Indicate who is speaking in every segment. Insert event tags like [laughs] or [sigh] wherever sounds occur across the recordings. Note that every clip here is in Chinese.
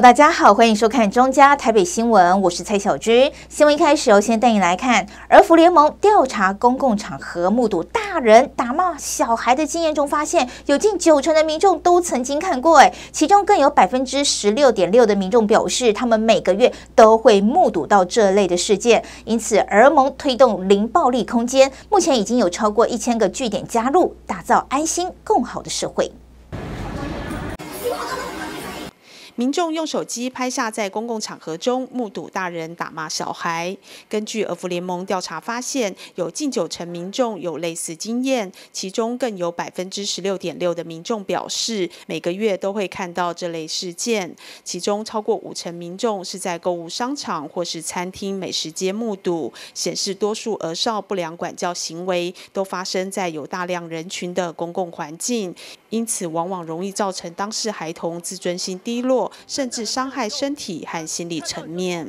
Speaker 1: 大家好，欢迎收看中嘉台北新闻，我是蔡小军。新闻一开始，我先带你来看儿福联盟调查公共场合目睹大人打骂小孩的经验中，发现有近九成的民众都曾经看过，哎，其中更有百分之十六点六的民众表示，他们每个月都会目睹到这类的事件。因此，儿盟推动零暴力空间，目前已经有超过一千个据点加入，打造安心共好的社会。
Speaker 2: 民众用手机拍下在公共场合中目睹大人打骂小孩。根据俄福联盟调查发现，有近九成民众有类似经验，其中更有百分之十六点六的民众表示，每个月都会看到这类事件。其中超过五成民众是在购物商场或是餐厅、美食街目睹，显示多数儿少不良管教行为都发生在有大量人群的公共环境，因此往往容易造成当事孩童自尊心低落。甚至伤害身体和心理层面。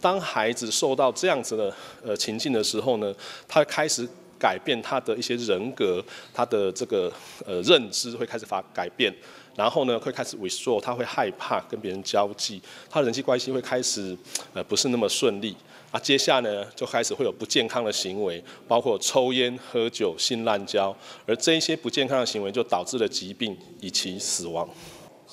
Speaker 3: 当孩子受到这样子的呃情境的时候呢，他开始改变他的一些人格，他的这个呃认知会开始发改变，然后呢会开始 withdraw，他会害怕跟别人交际，他人际关系会开始呃不是那么顺利。啊，接下呢就开始会有不健康的行为，包括抽烟、喝酒、性滥交，而这一些不健康的行为就导致了疾病以及死亡。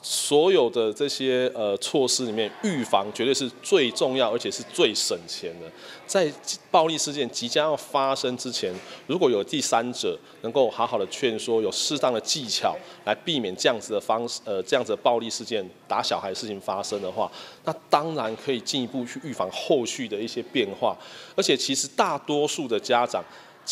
Speaker 3: 所有的这些呃措施里面，预防绝对是最重要，而且是最省钱的。在暴力事件即将要发生之前，如果有第三者能够好好的劝说，有适当的技巧来避免这样子的方式，呃，这样子的暴力事件打小孩的事情发生的话，那当然可以进一步去预防后续的一些变化。而且，其实大多数的家长。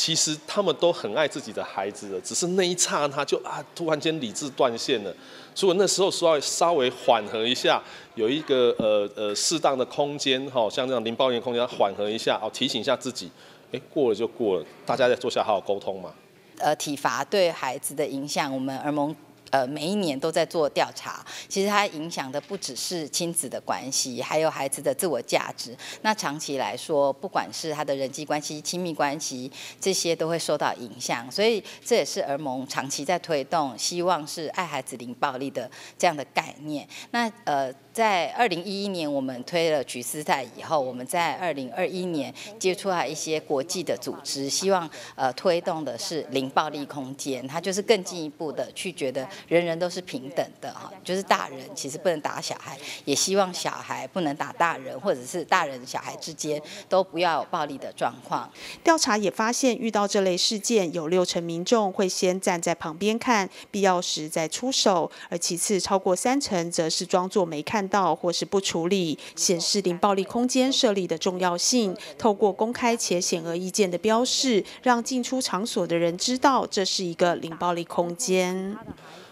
Speaker 3: 其实他们都很爱自己的孩子的，只是那一刹那就啊，突然间理智断线了。所以我那时候稍微稍微缓和一下，有一个呃呃适当的空间哈，像这样零暴力空间缓和一下哦，提醒一下自己，哎，过了就过了，大家再坐下好好沟通嘛。
Speaker 4: 呃，体罚对孩子的影响，我们儿蒙。呃，每一年都在做调查，其实它影响的不只是亲子的关系，还有孩子的自我价值。那长期来说，不管是他的人际关系、亲密关系，这些都会受到影响。所以这也是儿盟长期在推动，希望是爱孩子零暴力的这样的概念。那呃。在二零一一年，我们推了橘斯赛以后，我们在二零二一年接触了一些国际的组织，希望呃推动的是零暴力空间，它就是更进一步的去觉得人人都是平等的哈，就是大人其实不能打小孩，也希望小孩不能打大人，或者是大人小孩之间都不要有暴力的状况。
Speaker 2: 调查也发现，遇到这类事件，有六成民众会先站在旁边看，必要时再出手，而其次超过三成则是装作没看。到或是不处理，显示零暴力空间设立的重要性。透过公开且显而易见的标示，让进出场所的人知道这是一个零暴力空间。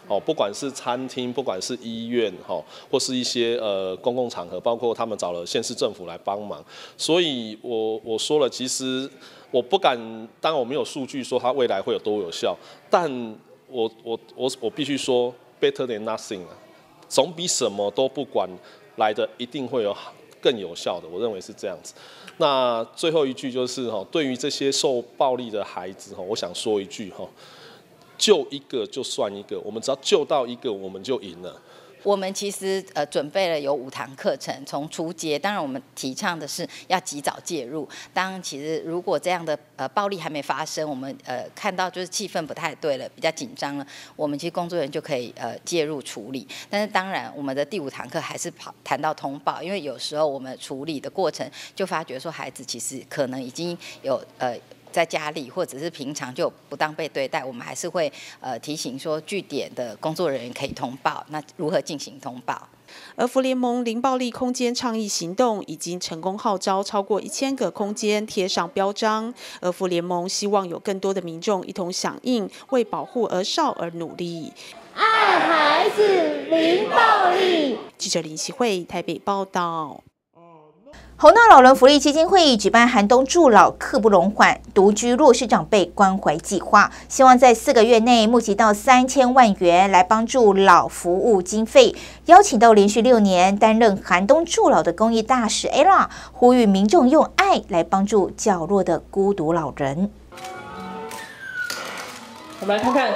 Speaker 3: 哦，不管是餐厅，不管是医院，哈，或是一些呃公共场合，包括他们找了县市政府来帮忙。所以我我说了，其实我不敢，当然我没有数据说它未来会有多有效，但我我我我必须说，better than nothing 啊。总比什么都不管来的一定会有更有效的，我认为是这样子。那最后一句就是哈，对于这些受暴力的孩子哈，我想说一句哈，救一个就算一个，我们只要救到一个，我们就赢了。
Speaker 4: 我们其实呃准备了有五堂课程，从初阶，当然我们提倡的是要及早介入。当其实如果这样的呃暴力还没发生，我们呃看到就是气氛不太对了，比较紧张了，我们其实工作人员就可以呃介入处理。但是当然我们的第五堂课还是跑谈到通报，因为有时候我们处理的过程就发觉说孩子其实可能已经有呃。在家里或者是平常就不当被对待，我们还是会呃提醒说据点的工作人员可以通报。那如何进行通报？
Speaker 2: 而福联盟零暴力空间倡议行动已经成功号召超过一千个空间贴上标章。而福联盟希望有更多的民众一同响应，为保护儿少而努力。
Speaker 5: 爱孩子零暴力。
Speaker 2: 记者林希慧台北报道。
Speaker 1: 侯闹老人福利基金会举办寒冬助老刻不容缓独居弱势长辈关怀计划，希望在四个月内募集到三千万元来帮助老服务经费。邀请到连续六年担任寒冬助老的公益大使 Ella，呼吁民众用爱来帮助角落的孤独老人。
Speaker 6: 我们来看看。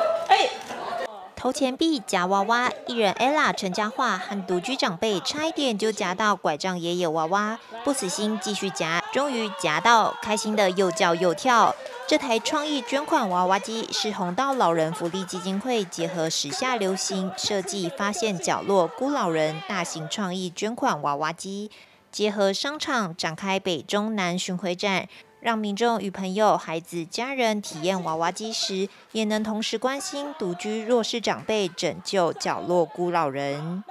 Speaker 6: 投钱币夹娃娃，艺人 ella 陈嘉桦和独居长辈差一点就夹到拐杖爷爷娃娃，不死心继续夹，终于夹到，开心的又叫又跳。这台创意捐款娃娃机是红道老人福利基金会结合时下流行设计，发现角落孤老人大型创意捐款娃娃机，结合商场展开北中南巡回展。让民众与朋友、孩子、家人体验娃娃机时，也能同时关心独居弱势长辈，拯救角落孤老人。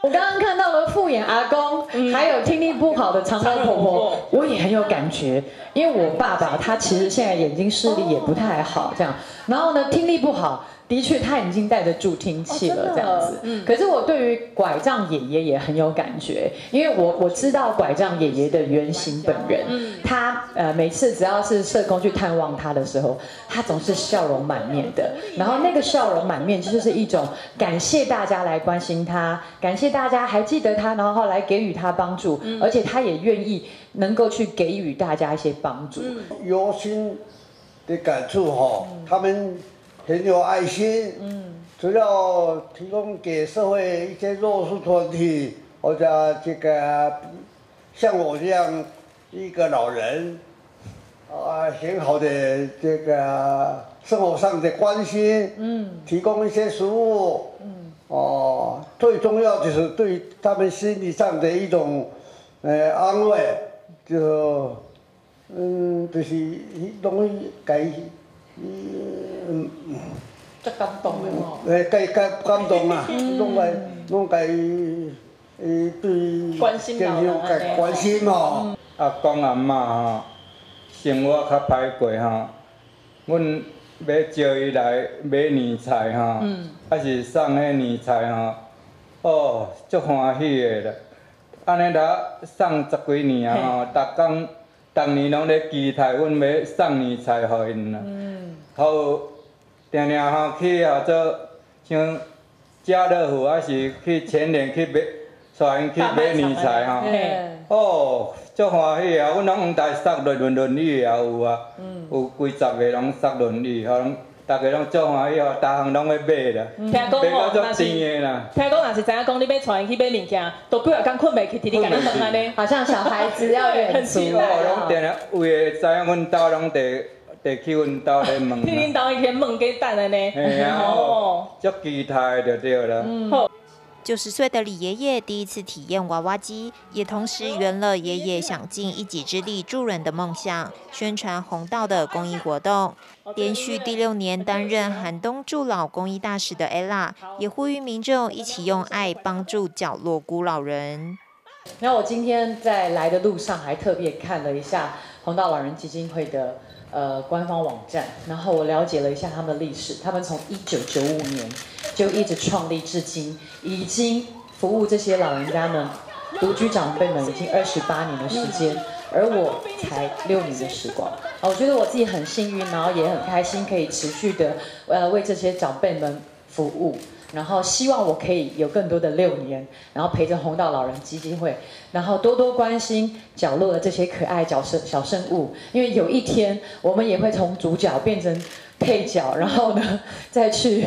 Speaker 7: 我刚刚看到了复眼阿公，还有听力不好的长毛婆婆，我也很有感觉，因为我爸爸他其实现在眼睛视力也不太好，这样，然后呢听力不好。的确，他已经带着助听器了，这样子。嗯。可是我对于拐杖爷爷也很有感觉，因为我我知道拐杖爷爷的原型本人。嗯。他呃，每次只要是社工去探望他的时候，他总是笑容满面的。然后那个笑容满面，就是一种感谢大家来关心他，感谢大家还记得他，然后来给予他帮助，而且他也愿意能够去给予大家一些帮助。
Speaker 8: 有心的感触哈，他们。很有爱心，嗯，主要提供给社会一些弱势团体或者这个像我这样一个老人，啊，很好的这个生活上的关心，嗯，提供一些食物，嗯，哦，最重要就是对他们心理上的一种呃安慰，就是嗯，就是容易改。
Speaker 7: 嗯，足感动的吼。
Speaker 8: 诶，该该感动啊，拢该拢该诶对
Speaker 7: 关心
Speaker 8: 该关心哦。
Speaker 9: 阿公阿嬷吼，生活较歹过吼，阮要招伊来买年菜吼，还是送迄年菜吼，哦，足欢喜的啦。安尼啦，送十几年啊吼，逐工。逐年拢咧期待阮要送年菜互因啦，好定定吼去合作，像家乐福还是去前年去买，带因去买年菜吼。哦，足欢喜啊！阮拢用台塞轮轮轮椅也有啊，有几十个拢塞轮椅，吼。大家拢足欢喜哦，逐项拢要买啦，
Speaker 7: 听讲哦，若是听讲若是知影讲你要带因去买物件，都几啊工困袂去，天天甲你问安尼，好像小孩子要远 [laughs] 出来
Speaker 9: 哦。拢定定有诶，知影阮兜拢得得去阮兜咧问。[laughs]
Speaker 7: 去恁兜一天问鸡蛋安尼。
Speaker 9: 嘿啊，足期待就对啦。
Speaker 6: 九十岁的李爷爷第一次体验娃娃机，也同时圆了爷爷想尽一己之力助人的梦想，宣传红道的公益活动。连续第六年担任寒冬助老公益大使的 ella，也呼吁民众一起用爱帮助角落孤老人。
Speaker 7: 那我今天在来的路上还特别看了一下红道老人基金会的呃官方网站，然后我了解了一下他们的历史，他们从一九九五年。就一直创立至今，已经服务这些老人家们、独居长辈们已经二十八年的时间，而我才六年的时光。啊，我觉得我自己很幸运，然后也很开心，可以持续的呃为这些长辈们服务。然后希望我可以有更多的六年，然后陪着红道老人基金会，然后多多关心角落的这些可爱角生小生物，因为有一天我们也会从主角变成配角，然后呢再去。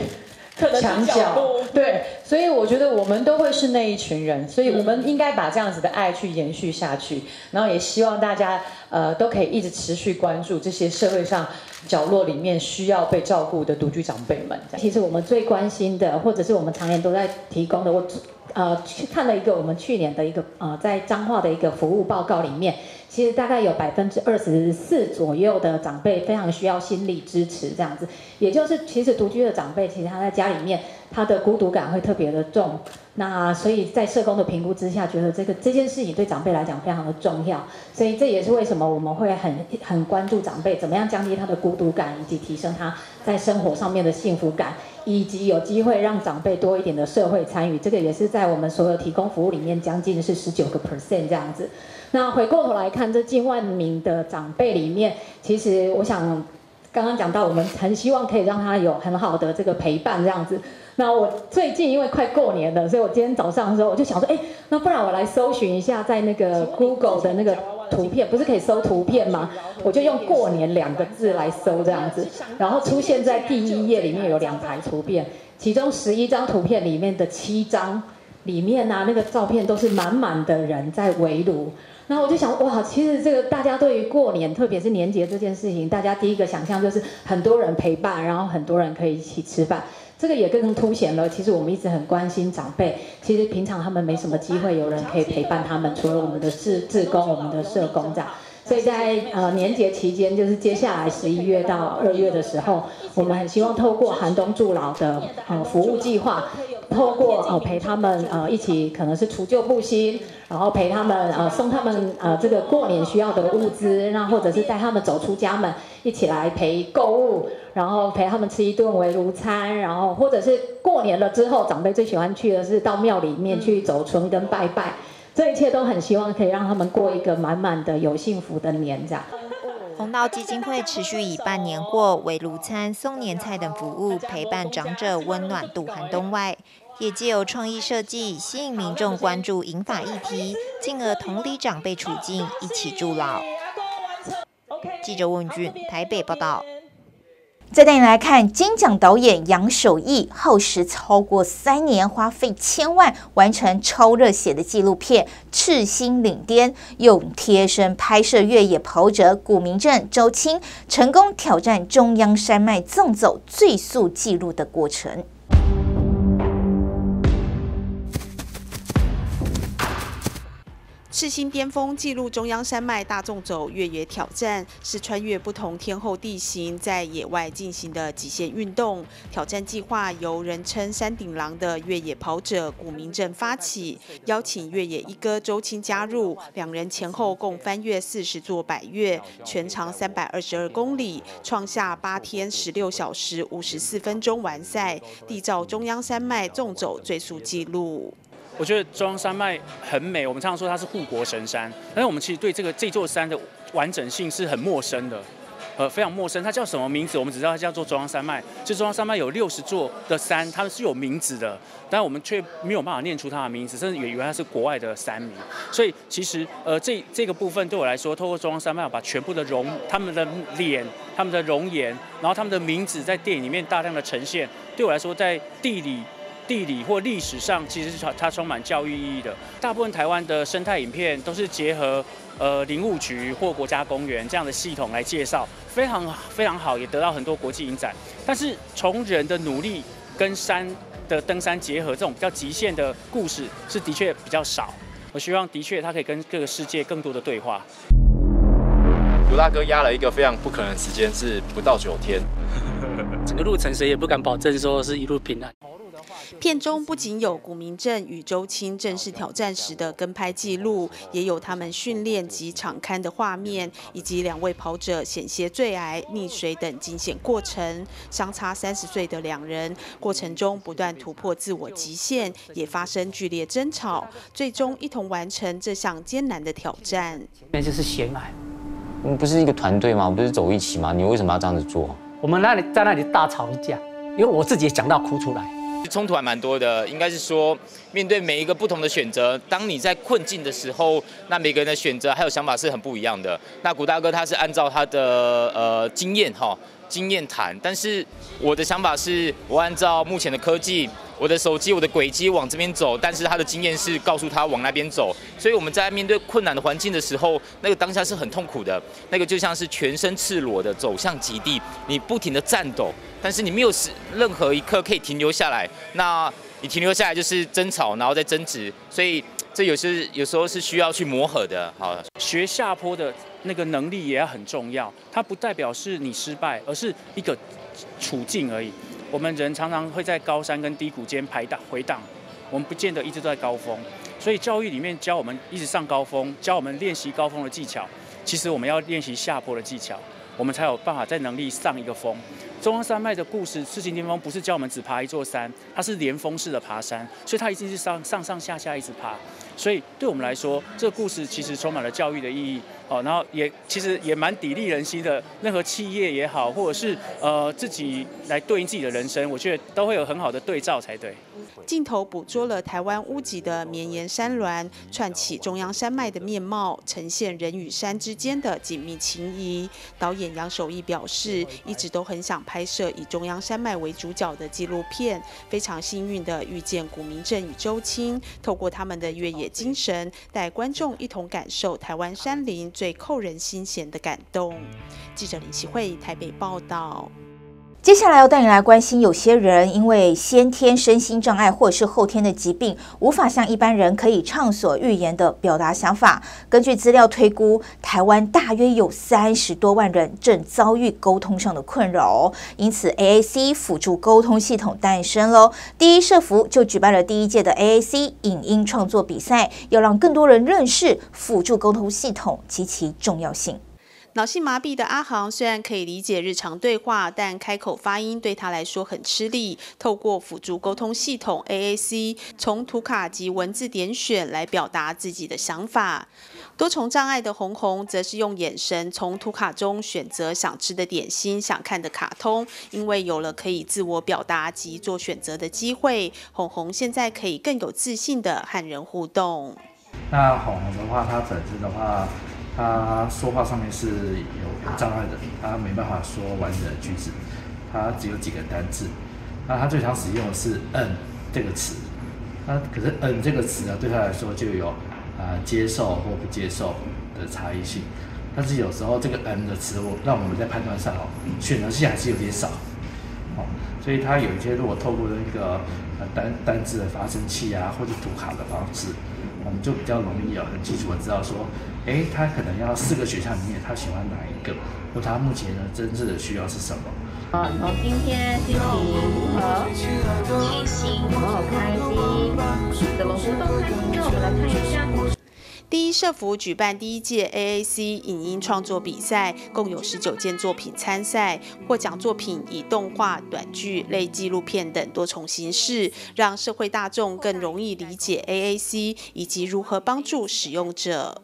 Speaker 7: 墙角，[laughs] 对，所以我觉得我们都会是那一群人，所以我们应该把这样子的爱去延续下去，然后也希望大家呃都可以一直持续关注这些社会上角落里面需要被照顾的独居长辈们。
Speaker 10: 其实我们最关心的，或者是我们常年都在提供的，我呃去看了一个我们去年的一个呃在彰化的一个服务报告里面。其实大概有百分之二十四左右的长辈非常需要心理支持，这样子，也就是其实独居的长辈，其实他在家里面，他的孤独感会特别的重。那所以在社工的评估之下，觉得这个这件事情对长辈来讲非常的重要。所以这也是为什么我们会很很关注长辈怎么样降低他的孤独感，以及提升他在生活上面的幸福感，以及有机会让长辈多一点的社会参与。这个也是在我们所有提供服务里面将近是十九个 percent 这样子。那回过头来看，这近万名的长辈里面，其实我想刚刚讲到，我们很希望可以让他有很好的这个陪伴这样子。那我最近因为快过年了，所以我今天早上的时候我就想说，哎，那不然我来搜寻一下，在那个 Google 的那个图片，不是可以搜图片吗？我就用过年两个字来搜这样子，然后出现在第一页里面有两排图片，其中十一张图片里面的七张里面呢，那个照片都是满满的人在围炉。然后我就想，哇，其实这个大家对于过年，特别是年节这件事情，大家第一个想象就是很多人陪伴，然后很多人可以一起吃饭。这个也更凸显了，其实我们一直很关心长辈。其实平常他们没什么机会有人可以陪伴他们，除了我们的志志工、我们的社工这样。所以在呃年节期间，就是接下来十一月到二月的时候，我们很希望透过寒冬助老的呃服务计划，透过呃陪他们呃一起可能是除旧布新，然后陪他们呃送他们呃这个过年需要的物资，那或者是带他们走出家门，一起来陪购物，然后陪他们吃一顿围炉餐，然后或者是过年了之后，长辈最喜欢去的是到庙里面去走春跟拜拜。这一切都很希望可以让他们过一个满满的有幸福的年，这样。
Speaker 6: 红道基金会持续以办年货、围炉餐、送年菜等服务陪伴长者，温暖度寒冬外，也借由创意设计吸引民众关注银发议题，进而同理长辈处境，一起助老。记者问俊台北报道。
Speaker 1: 再带你来看金奖导演杨守义，耗时超过三年，花费千万完成超热血的纪录片《赤心领巅》，用贴身拍摄越野跑者古明镇周青成功挑战中央山脉纵走最速纪录的过程。
Speaker 2: 赤心巅峰记录中央山脉大纵走越野挑战，是穿越不同天候地形，在野外进行的极限运动挑战计划，由人称“山顶狼”的越野跑者古明镇发起，邀请越野一哥周青加入，两人前后共翻越四十座百岳，全长三百二十二公里，创下八天十六小时五十四分钟完赛，缔造中央山脉纵走最速纪录。
Speaker 11: 我觉得中央山脉很美，我们常常说它是护国神山，但是我们其实对这个这座山的完整性是很陌生的，呃，非常陌生。它叫什么名字？我们只知道它叫做中央山脉。这中央山脉有六十座的山，它们是有名字的，但我们却没有办法念出它的名字，甚至也以为它是国外的山名。所以其实，呃，这这个部分对我来说，透过中央山脉，把全部的容、他们的脸、他们的容颜，然后他们的名字，在电影里面大量的呈现，对我来说，在地理。地理或历史上，其实是它它充满教育意义的。大部分台湾的生态影片都是结合呃林务局或国家公园这样的系统来介绍，非常非常好，也得到很多国际影展。但是从人的努力跟山的登山结合，这种比较极限的故事是的确比较少。我希望的确它可以跟各个世界更多的对话。
Speaker 12: 卢大哥压了一个非常不可能的时间，是不到九天，[laughs]
Speaker 13: 整个路程谁也不敢保证说是一路平安。
Speaker 2: 片中不仅有古明正与周青正式挑战时的跟拍记录，也有他们训练及场刊的画面，以及两位跑者险些坠崖、溺水等惊险过程。相差三十岁的两人，过程中不断突破自我极限，也发生剧烈争吵，最终一同完成这项艰难的挑战。
Speaker 13: 那就是险隘。
Speaker 14: 我们不是一个团队吗？不是走一起吗？你为什么要这样子做？
Speaker 13: 我们那里在那里大吵一架，因为我自己也讲到哭出来。
Speaker 15: 冲突还蛮多的，应该是说面对每一个不同的选择，当你在困境的时候，那每个人的选择还有想法是很不一样的。那古大哥他是按照他的呃经验哈经验谈，但是我的想法是我按照目前的科技。我的手机，我的轨迹往这边走，但是他的经验是告诉他往那边走，所以我们在面对困难的环境的时候，那个当下是很痛苦的，那个就像是全身赤裸的走向极地，你不停的颤抖，但是你没有时任何一刻可以停留下来，那你停留下来就是争吵，然后再争执，所以这有时有时候是需要去磨合的。好，
Speaker 11: 学下坡的那个能力也很重要，它不代表是你失败，而是一个处境而已。我们人常常会在高山跟低谷间排档回档，我们不见得一直都在高峰，所以教育里面教我们一直上高峰，教我们练习高峰的技巧。其实我们要练习下坡的技巧，我们才有办法在能力上一个峰。中央山脉的故事，赤青巅峰不是教我们只爬一座山，它是连峰式的爬山，所以它一定是上上上下下一直爬。所以对我们来说，这个故事其实充满了教育的意义。哦，然后也其实也蛮砥砺人心的。任何企业也好，或者是呃自己来对应自己的人生，我觉得都会有很好的对照才对。
Speaker 2: 镜头捕捉了台湾屋脊的绵延山峦，串起中央山脉的面貌，呈现人与山之间的紧密情谊。导演杨守义表示，一直都很想拍摄以中央山脉为主角的纪录片，非常幸运的遇见古明镇与周青，透过他们的越野精神，带观众一同感受台湾山林。最扣人心弦的感动。记者林希慧台北报道。
Speaker 1: 接下来要带你来关心，有些人因为先天身心障碍或者是后天的疾病，无法像一般人可以畅所欲言的表达想法。根据资料推估，台湾大约有三十多万人正遭遇沟通上的困扰，因此 AAC 辅助沟通系统诞生喽。第一社服就举办了第一届的 AAC 影音创作比赛，要让更多人认识辅助沟通系统及其重要性。
Speaker 2: 脑性麻痹的阿航虽然可以理解日常对话，但开口发音对他来说很吃力。透过辅助沟通系统 AAC，从图卡及文字点选来表达自己的想法。多重障碍的红红则是用眼神从图卡中选择想吃的点心、想看的卡通。因为有了可以自我表达及做选择的机会，红红现在可以更有自信的和人互动。
Speaker 16: 那红红的话，他本身的话。他说话上面是有障碍的，他没办法说完整的句子，他只有几个单字。那他最常使用的是“嗯”这个词。那可是“嗯”这个词呢，对他来说就有啊接受或不接受的差异性。但是有时候这个“嗯”的词，我让我们在判断上哦，选择性还是有点少。哦，所以他有一些如果透过那个单单字的发声器啊，或者读卡的方式，我们就比较容易啊很清楚的知道说。哎，他可能要四个选项里面，他喜欢哪一个？或他目前呢真正的需要是什么？
Speaker 17: 啊，从今天心情如何？开心，好开心。怎么活动开心呢？我们来看一下。
Speaker 2: 第一社服举办第一届 AAC 影音创作比赛，共有十九件作品参赛。获奖作品以动画、短剧、类纪录片等多重形式，让社会大众更容易理解 AAC 以及如何帮助使用者。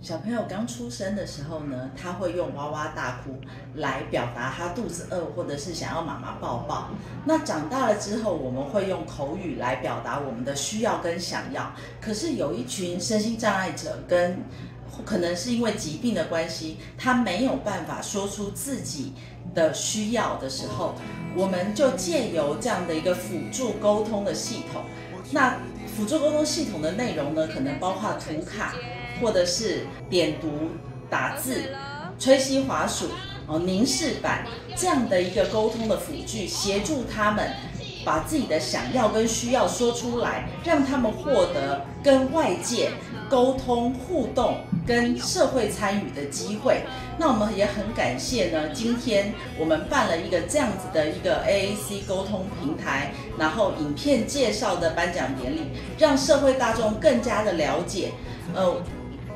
Speaker 18: 小朋友刚出生的时候呢，他会用哇哇大哭来表达他肚子饿，或者是想要妈妈抱抱。那长大了之后，我们会用口语来表达我们的需要跟想要。可是有一群身心障碍者，跟可能是因为疾病的关系，他没有办法说出自己的需要的时候，我们就借由这样的一个辅助沟通的系统。那辅助沟通系统的内容呢，可能包括图卡。或者是点读、打字、吹吸滑鼠、哦凝视板这样的一个沟通的辅具，协助他们把自己的想要跟需要说出来，让他们获得跟外界沟通互动、跟社会参与的机会。那我们也很感谢呢，今天我们办了一个这样子的一个 AAC 沟通平台，然后影片介绍的颁奖典礼，让社会大众更加的了解，呃。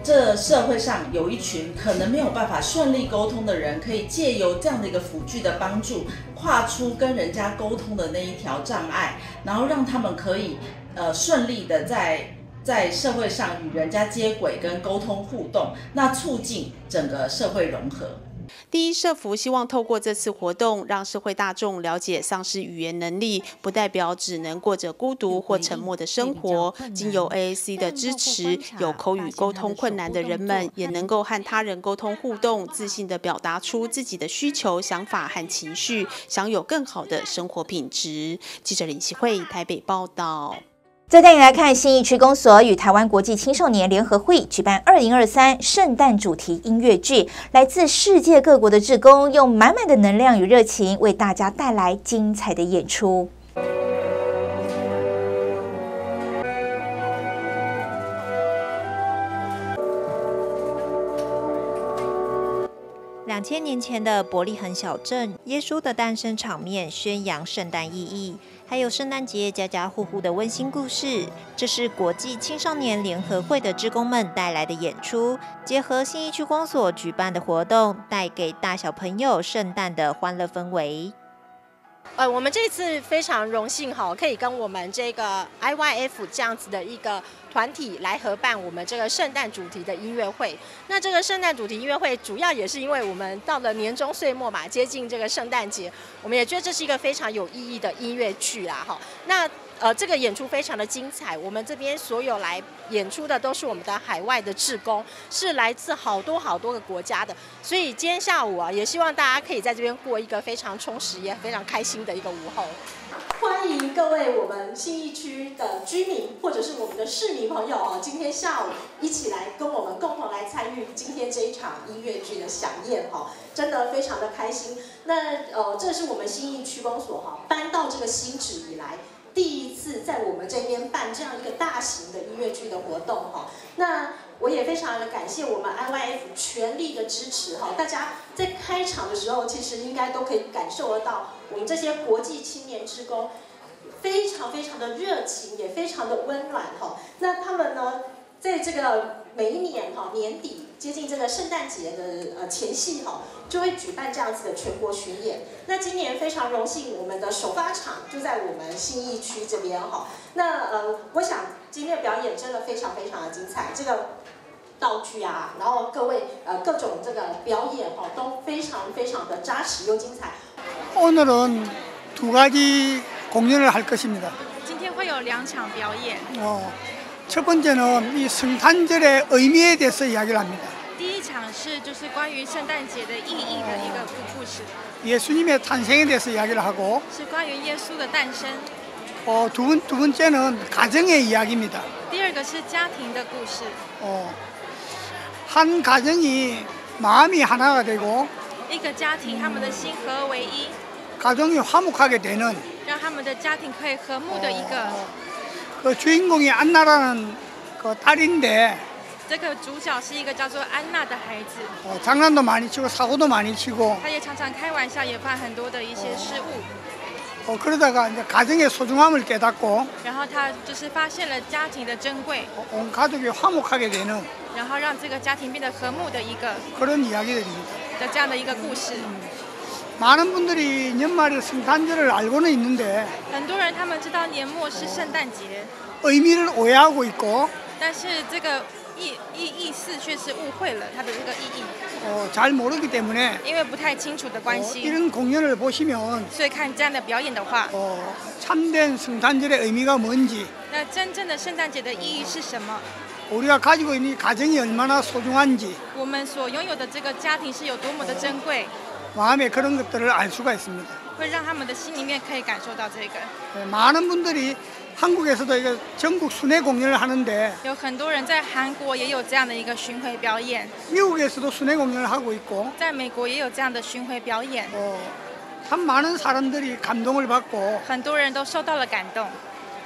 Speaker 18: 这社会上有一群可能没有办法顺利沟通的人，可以借由这样的一个辅具的帮助，跨出跟人家沟通的那一条障碍，然后让他们可以呃顺利的在在社会上与人家接轨跟沟通互动，那促进整个社会融合。
Speaker 2: 第一社服希望透过这次活动，让社会大众了解丧失语言能力，不代表只能过着孤独或沉默的生活。经由 AAC 的支持，有口语沟通困难的人们，也能够和他人沟通互动，自信地表达出自己的需求、想法和情绪，享有更好的生活品质。记者林希慧台北报道。
Speaker 1: 再带你来看，新义区公所与台湾国际青少年联合会举办二零二三圣诞主题音乐剧，来自世界各国的志工用满满的能量与热情，为大家带来精彩的演出。
Speaker 6: 两两千年前的伯利恒小镇，耶稣的诞生场面宣扬圣诞意义，还有圣诞节家家户户的温馨故事。这是国际青少年联合会的职工们带来的演出，结合新一区公所举办的活动，带给大小朋友圣诞的欢乐氛围。
Speaker 19: 呃，我们这次非常荣幸哈，可以跟我们这个 IYF 这样子的一个团体来合办我们这个圣诞主题的音乐会。那这个圣诞主题音乐会，主要也是因为我们到了年终岁末嘛，接近这个圣诞节，我们也觉得这是一个非常有意义的音乐剧啦哈。那呃，这个演出非常的精彩。我们这边所有来演出的都是我们的海外的志工，是来自好多好多个国家的。所以今天下午啊，也希望大家可以在这边过一个非常充实也非常开心的一个午后。欢迎各位我们新义区的居民或者是我们的市民朋友啊，今天下午一起来跟我们共同来参与今天这一场音乐剧的飨宴哈，真的非常的开心。那呃，这是我们新义区公所哈搬到这个新址以来。第一次在我们这边办这样一个大型的音乐剧的活动哈，那我也非常的感谢我们 IYF 全力的支持哈，大家在开场的时候其实应该都可以感受得到，我们这些国际青年职工非常非常的热情，也非常的温暖哈，那他们呢，在这个每一年哈年底。接近这个圣诞节的呃前夕哈，就会举办这样子的全国巡演。那今年非常荣幸，我们的首发场就在我们新义区这边哈。那呃，我想今天的表演真的非常非常的精彩，这个道具啊，然后各位呃各种这个表演哈，都非常非常的扎实又精彩。
Speaker 20: 오늘은두가지공연을할것입니다
Speaker 21: 今天会有两场表演。
Speaker 20: 어 첫번째는이성탄절의의미에대해서이야기를합니다
Speaker 21: 第一场是就是关于圣诞节的意义的一个故事。
Speaker 20: 예수님의탄생에대해서이야기를하고
Speaker 21: 是关于耶稣的诞生。
Speaker 20: 어두번두번째는가정의이야기입니다
Speaker 21: 第二个是家庭的故事。
Speaker 20: 어한가정이마음이하나가되고
Speaker 21: 一个家庭他们的心合而为一。
Speaker 20: 가정이화목하게되는
Speaker 21: 让他们的家庭可以和睦的一个。
Speaker 20: 그주인공이안나라는그딸인데
Speaker 21: 这个主角是一个叫做安娜的孩子。
Speaker 20: 어장난도많이치고사고도많이치고
Speaker 21: 他也常常开玩笑，也犯很多的一些失误。
Speaker 20: 어그러다가이제가정의소중함을깨닫고
Speaker 21: 然后他就是发现了家庭的珍贵。
Speaker 20: 온가족이화목하게되는
Speaker 21: 然后让这个家庭变得和睦的一个。
Speaker 20: 그런이야기들입니다
Speaker 21: 的这样的一个故事。
Speaker 20: 많은분들이연말에성탄절을알고는있는데
Speaker 21: 很多人他们知道年末是圣诞节，
Speaker 20: 의미를오해하고있고
Speaker 21: 但是这个意意意思却是误会了它的这个意义。
Speaker 20: 어잘모르기때문에
Speaker 21: 因为不太清楚的关系，
Speaker 20: 이런공연을보시면
Speaker 21: 所以看这样的表演的话，
Speaker 20: 어참된성탄절의의미가뭔지
Speaker 21: 那真正的圣诞节的意义是什么？
Speaker 20: 우리가가지고있는가정이얼마나소중한지
Speaker 21: 我们所拥有的这个家庭是有多么的珍贵，
Speaker 20: 마음에그런것들을알수가있습니다
Speaker 21: 会让他们的心里面可以感受到这个。
Speaker 20: 많은분들이한국에서도이거전국순회공연을하는데
Speaker 21: 有很多人在韩国也有这样的一个巡回表演，
Speaker 20: 미국에서도순회공연을하고있고
Speaker 21: 在美国也有这样的巡回表演。
Speaker 20: 어참많은사람들이감동을받고
Speaker 21: 很多人都受到了感动。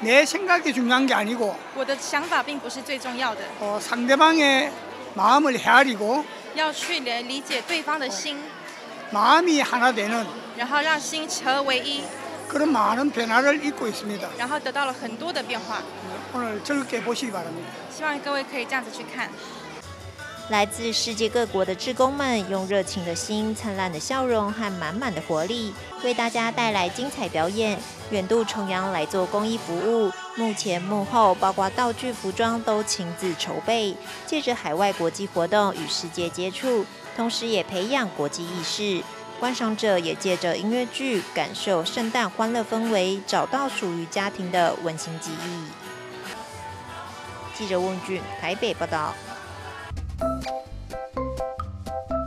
Speaker 20: 내 생각이 중요한 게 아니고
Speaker 21: 我的想法并不是最重要的，
Speaker 20: 어, 상대방의 마음을 헤아리고
Speaker 21: 要去理理解对方的心，
Speaker 20: 마음이 하나 되는
Speaker 21: 然后让心合为一，
Speaker 20: 그런 많은 변화를 입고 있습니다.
Speaker 21: 然后得到了很多的变化。
Speaker 20: 오늘 즐겁게 보시기 바랍니다.
Speaker 21: 希望各位可以这样子去看。
Speaker 6: 来自世界各国的志工们，用热情的心、灿烂的笑容和满满的活力，为大家带来精彩表演。远渡重洋来做公益服务，幕前幕后，包括道具、服装都亲自筹备，借着海外国际活动与世界接触， 同时也培养国际意识。观赏者也借着音乐剧，感受圣诞欢乐氛围，找到属于家庭的温馨记忆。记者问俊，台北报道。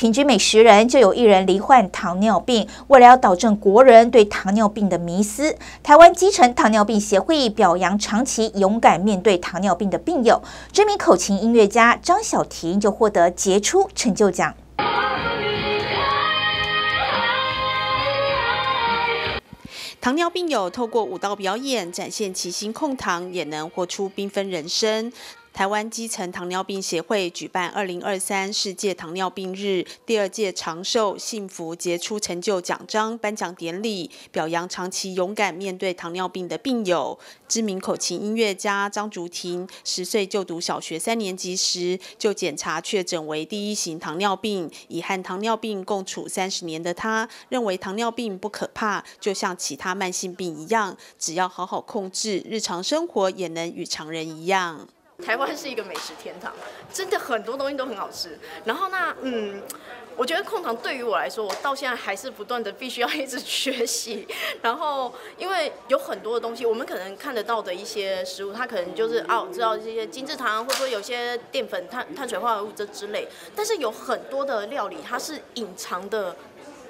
Speaker 1: 平均每十人就有一人罹患糖尿病。为了要导正国人对糖尿病的迷思，台湾基层糖尿病协会表扬长期勇敢面对糖尿病的病友。知名口琴音乐家张小婷就获得杰出成就奖。
Speaker 2: 糖尿病友透过舞蹈表演展现其心控糖，也能活出缤纷人生。台湾基层糖尿病协会举办二零二三世界糖尿病日第二届长寿幸福杰出成就奖章颁奖典礼，表扬长期勇敢面对糖尿病的病友。知名口琴音乐家张竹婷，十岁就读小学三年级时就检查确诊为第一型糖尿病，已和糖尿病共处三十年的他，认为糖尿病不可怕，就像其他慢性病一样，只要好好控制，日常生活也能与常人一样。
Speaker 22: 台湾是一个美食天堂，[laughs] 真的很多东西都很好吃。然后那嗯，我觉得控糖对于我来说，我到现在还是不断的必须要一直学习。[laughs] 然后因为有很多的东西，我们可能看得到的一些食物，它可能就是哦，知道这些精制糖，或者说有些淀粉、碳碳水化合物这之类。但是有很多的料理，它是隐藏的。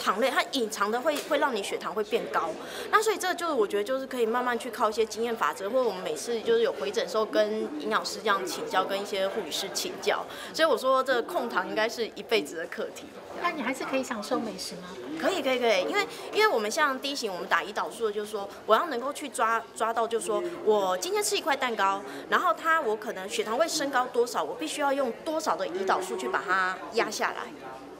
Speaker 22: 糖类它隐藏的会会让你血糖会变高，那所以这就是我觉得就是可以慢慢去靠一些经验法则，或者我们每次就是有回诊时候跟营养师这样请教，跟一些护理师请教。所以我说这控糖应该是一辈子的课题。
Speaker 23: 那你还是可以享受美食吗？
Speaker 22: 可以可以可以，因为因为我们像第一型我们打胰岛素的，就是说我要能够去抓抓到，就是说我今天吃一块蛋糕，然后它我可能血糖会升高多少，我必须要用多少的胰岛素去把它压下来。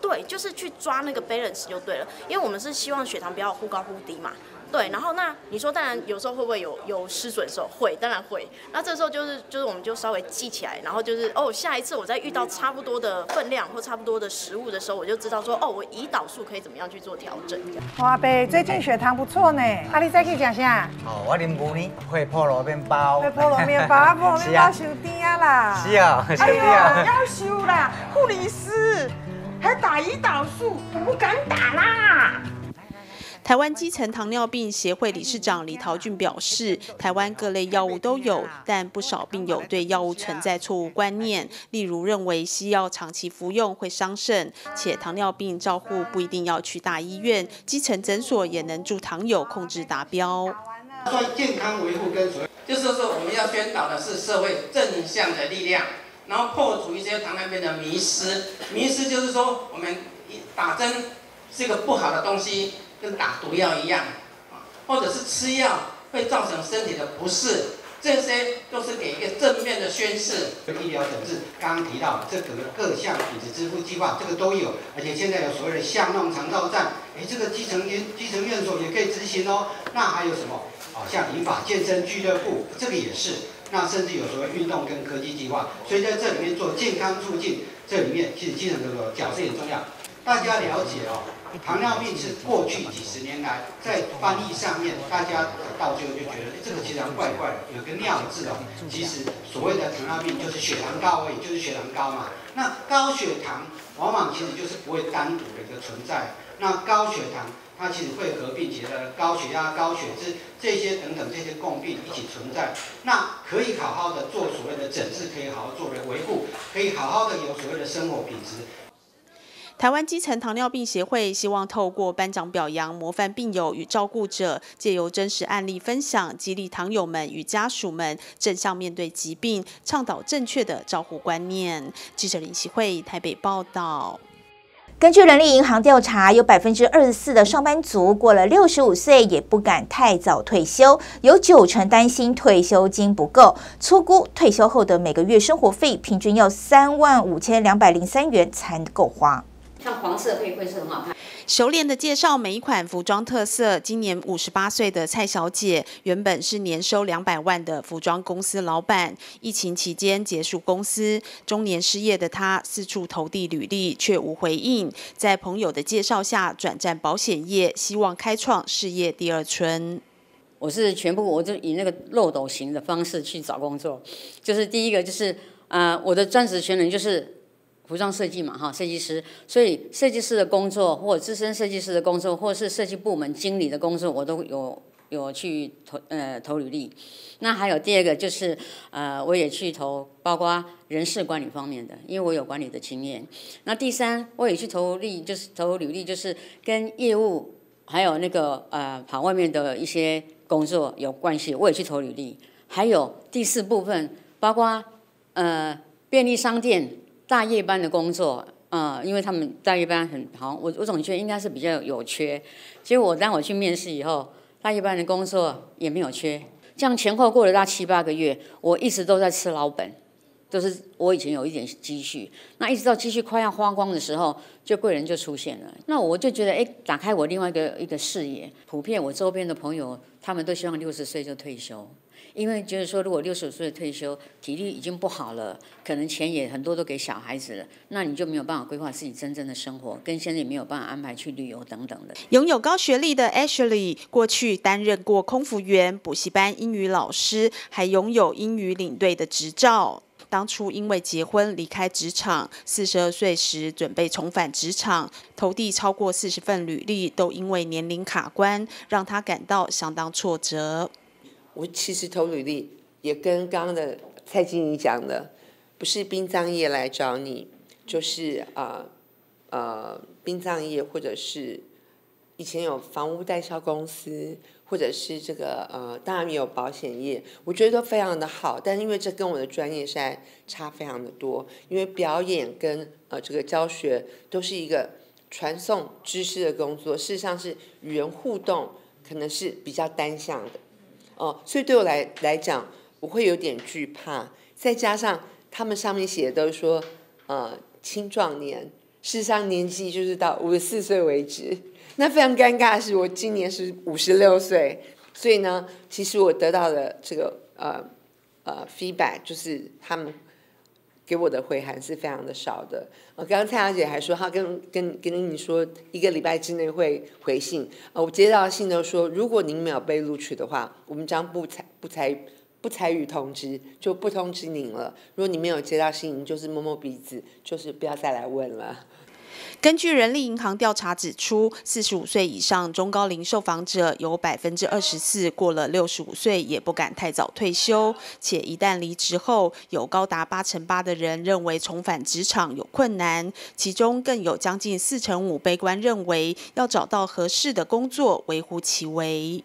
Speaker 22: 对，就是去抓那个 balance 就对了，因为我们是希望血糖不要忽高忽低嘛。对，然后那你说，当然有时候会不会有有失准的时候？会，当然会。那这时候就是就是我们就稍微记起来，然后就是哦，下一次我再遇到差不多的分量或差不多的食物的时候，我就知道说哦，我胰岛素可以怎么样去做调整。
Speaker 24: 哇，贝最近血糖不错呢，阿你再去讲下。
Speaker 25: 哦，我啉牛呢，会菠萝面包。
Speaker 24: 会菠萝面包，菠萝面包收甜啦。
Speaker 25: 是啊，
Speaker 24: 哎呦，要收啦，护理师。还打胰岛素，我不敢打啦。
Speaker 2: 台湾基层糖尿病协会理事长李陶俊表示，台湾各类药物都有，但不少病友对药物存在错误观念，例如认为西药长期服用会伤肾，且糖尿病照护不一定要去大医院，基层诊所也能助糖友控制达标。
Speaker 26: 说健康维护跟所，就是说我们要宣导的是社会正向的力量。然后破除一些糖尿病的迷失，迷失就是说我们打针是一个不好的东西，跟打毒药一样，或者是吃药会造成身体的不适，这些都是给一个正面的宣示。医疗诊治刚刚提到这个各项品质支付计划，这个都有，而且现在有所谓的巷弄长照站，哎，这个基层院基层院所也可以执行哦。那还有什么？啊，像银法健身俱乐部，这个也是。那甚至有所谓运动跟科技计划，所以在这里面做健康促进，这里面其实基层这个角色很重要。大家了解哦，糖尿病是过去几十年来在翻译上面，大家到最后就觉得，哎，这个其实怪怪的，有个尿字哦。其实所谓的糖尿病就是血糖高而已，就是血糖高嘛。那高血糖往往其实就是不会单独的一个存在。那高血糖。它其实会合并起来，高血压、高血脂这些等等这些共病一起存在。那可以好好的做所谓的诊治，可以好好做的维护，可以好好的有所谓的生活品质。
Speaker 2: 台湾基层糖尿病协会希望透过颁奖表扬模范病友与照顾者，借由真实案例分享，激励糖友们与家属们正向面对疾病，倡导正确的照护观念。记者林希慧台北报道。
Speaker 1: 根据人力银行调查，有百分之二十四的上班族过了六十五岁也不敢太早退休，有九成担心退休金不够，粗估退休后的每个月生活费平均要三万五千两百零三元才够花。
Speaker 4: 像黄色配灰色很好看。
Speaker 2: 熟练的介绍每一款服装特色。今年五十八岁的蔡小姐，原本是年收两百万的服装公司老板，疫情期间结束公司，中年失业的她四处投递履历，却无回应。在朋友的介绍下，转战保险业，希望开创事业第二春。
Speaker 4: 我是全部，我就以那个漏斗型的方式去找工作，就是第一个就是呃，我的专职全能就是。服装设计嘛，哈，设计师，所以设计师的工作，或资深设计师的工作，或是设计部门经理的工作，我都有有去投呃投履历。那还有第二个就是呃，我也去投，包括人事管理方面的，因为我有管理的经验。那第三，我也去投历，就是投履历，就是跟业务还有那个呃跑外面的一些工作有关系，我也去投履历。还有第四部分，包括呃便利商店。大夜班的工作，嗯，因为他们大夜班很好，我我总觉得应该是比较有缺。结果我当我去面试以后，大夜班的工作也没有缺。这样前后过了大七八个月，我一直都在吃老本，都是我以前有一点积蓄。那一直到积蓄快要花光的时候，就贵人就出现了。那我就觉得，哎，打开我另外一个一个视野。普遍我周边的朋友，他们都希望六十岁就退休。因为就是说，如果六十五岁退休，体力已经不好了，可能钱也很多都给小孩子了，那你就没有办法规划自己真正的生活，跟现在也没有办法安排去旅游等等的。
Speaker 2: 拥有高学历的 Ashley，过去担任过空服员、补习班英语老师，还拥有英语领队的执照。当初因为结婚离开职场，四十二岁时准备重返职场，投递超过四十份履历，都因为年龄卡关，让他感到相当挫折。
Speaker 27: 我其实投履历也跟刚刚的蔡经理讲的，不是殡葬业来找你，就是啊呃殡葬业或者是以前有房屋代销公司，或者是这个呃当然也有保险业，我觉得都非常的好，但是因为这跟我的专业现在差非常的多，因为表演跟呃这个教学都是一个传送知识的工作，事实上是与人互动，可能是比较单向的。哦，所以对我来来讲，我会有点惧怕。再加上他们上面写的都说，呃，青壮年，事实上年纪就是到五十四岁为止。那非常尴尬的是，我今年是五十六岁，所以呢，其实我得到的这个呃呃 feedback 就是他们。给我的回函是非常的少的。呃，刚刚蔡小姐还说，她跟跟跟你说一个礼拜之内会回信。呃，我接到信都说，如果您没有被录取的话，我们将不采不采不参与通知，就不通知您了。如果你没有接到信，您就是摸摸鼻子，就是不要再来问了。
Speaker 2: 根据人力银行调查指出，四十五岁以上中高龄受访者有百分之二十四过了六十五岁也不敢太早退休，且一旦离职后，有高达八成八的人认为重返职场有困难，其中更有将近四成五悲观认为要找到合适的工作微乎其微。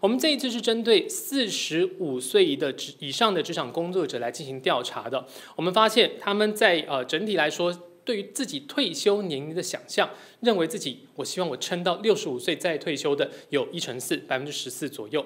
Speaker 28: 我们这一次是针对四十五岁的职以上的职场工作者来进行调查的，我们发现他们在呃整体来说。对于自己退休年龄的想象，认为自己我希望我撑到六十五岁再退休的有一乘四，百分之十四左右。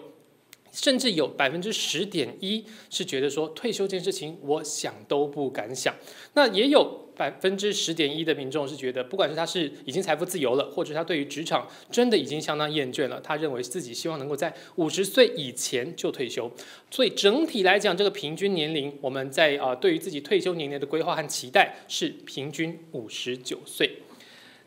Speaker 28: 甚至有百分之十点一是觉得说退休这件事情，我想都不敢想。那也有百分之十点一的民众是觉得，不管是他是已经财富自由了，或者他对于职场真的已经相当厌倦了，他认为自己希望能够在五十岁以前就退休。所以整体来讲，这个平均年龄，我们在啊对于自己退休年龄的规划和期待是平均五十九岁。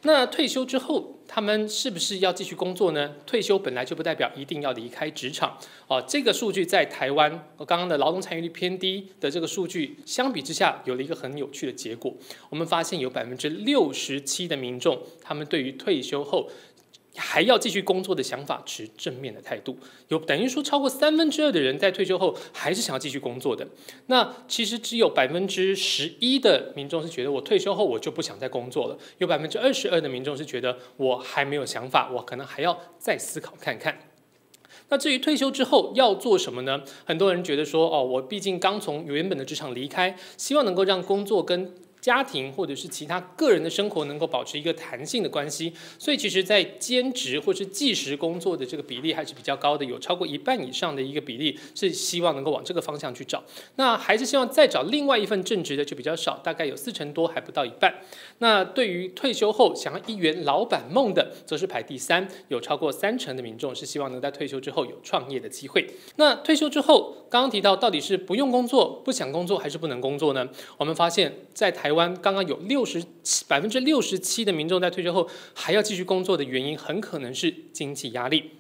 Speaker 28: 那退休之后，他们是不是要继续工作呢？退休本来就不代表一定要离开职场哦。这个数据在台湾，刚刚的劳动参与率偏低的这个数据相比之下，有了一个很有趣的结果。我们发现有百分之六十七的民众，他们对于退休后。还要继续工作的想法持正面的态度，有等于说超过三分之二的人在退休后还是想要继续工作的。那其实只有百分之十一的民众是觉得我退休后我就不想再工作了，有百分之二十二的民众是觉得我还没有想法，我可能还要再思考看看。那至于退休之后要做什么呢？很多人觉得说，哦，我毕竟刚从原本的职场离开，希望能够让工作跟家庭或者是其他个人的生活能够保持一个弹性的关系。所以其实，在兼职或是计时工作的这个比例还是比较高的，有超过一半以上的一个比例是希望能够往这个方向去找。那还是希望再找另外一份正职的就比较少，大概有四成多，还不到一半。那对于退休后想要一圆老板梦的，则是排第三，有超过三成的民众是希望能在退休之后有创业的机会。那退休之后，刚刚提到到底是不用工作、不想工作，还是不能工作呢？我们发现，在台刚刚有六十七百分之六十七的民众在退休后还要继续工作的原因，很可能是经济压力。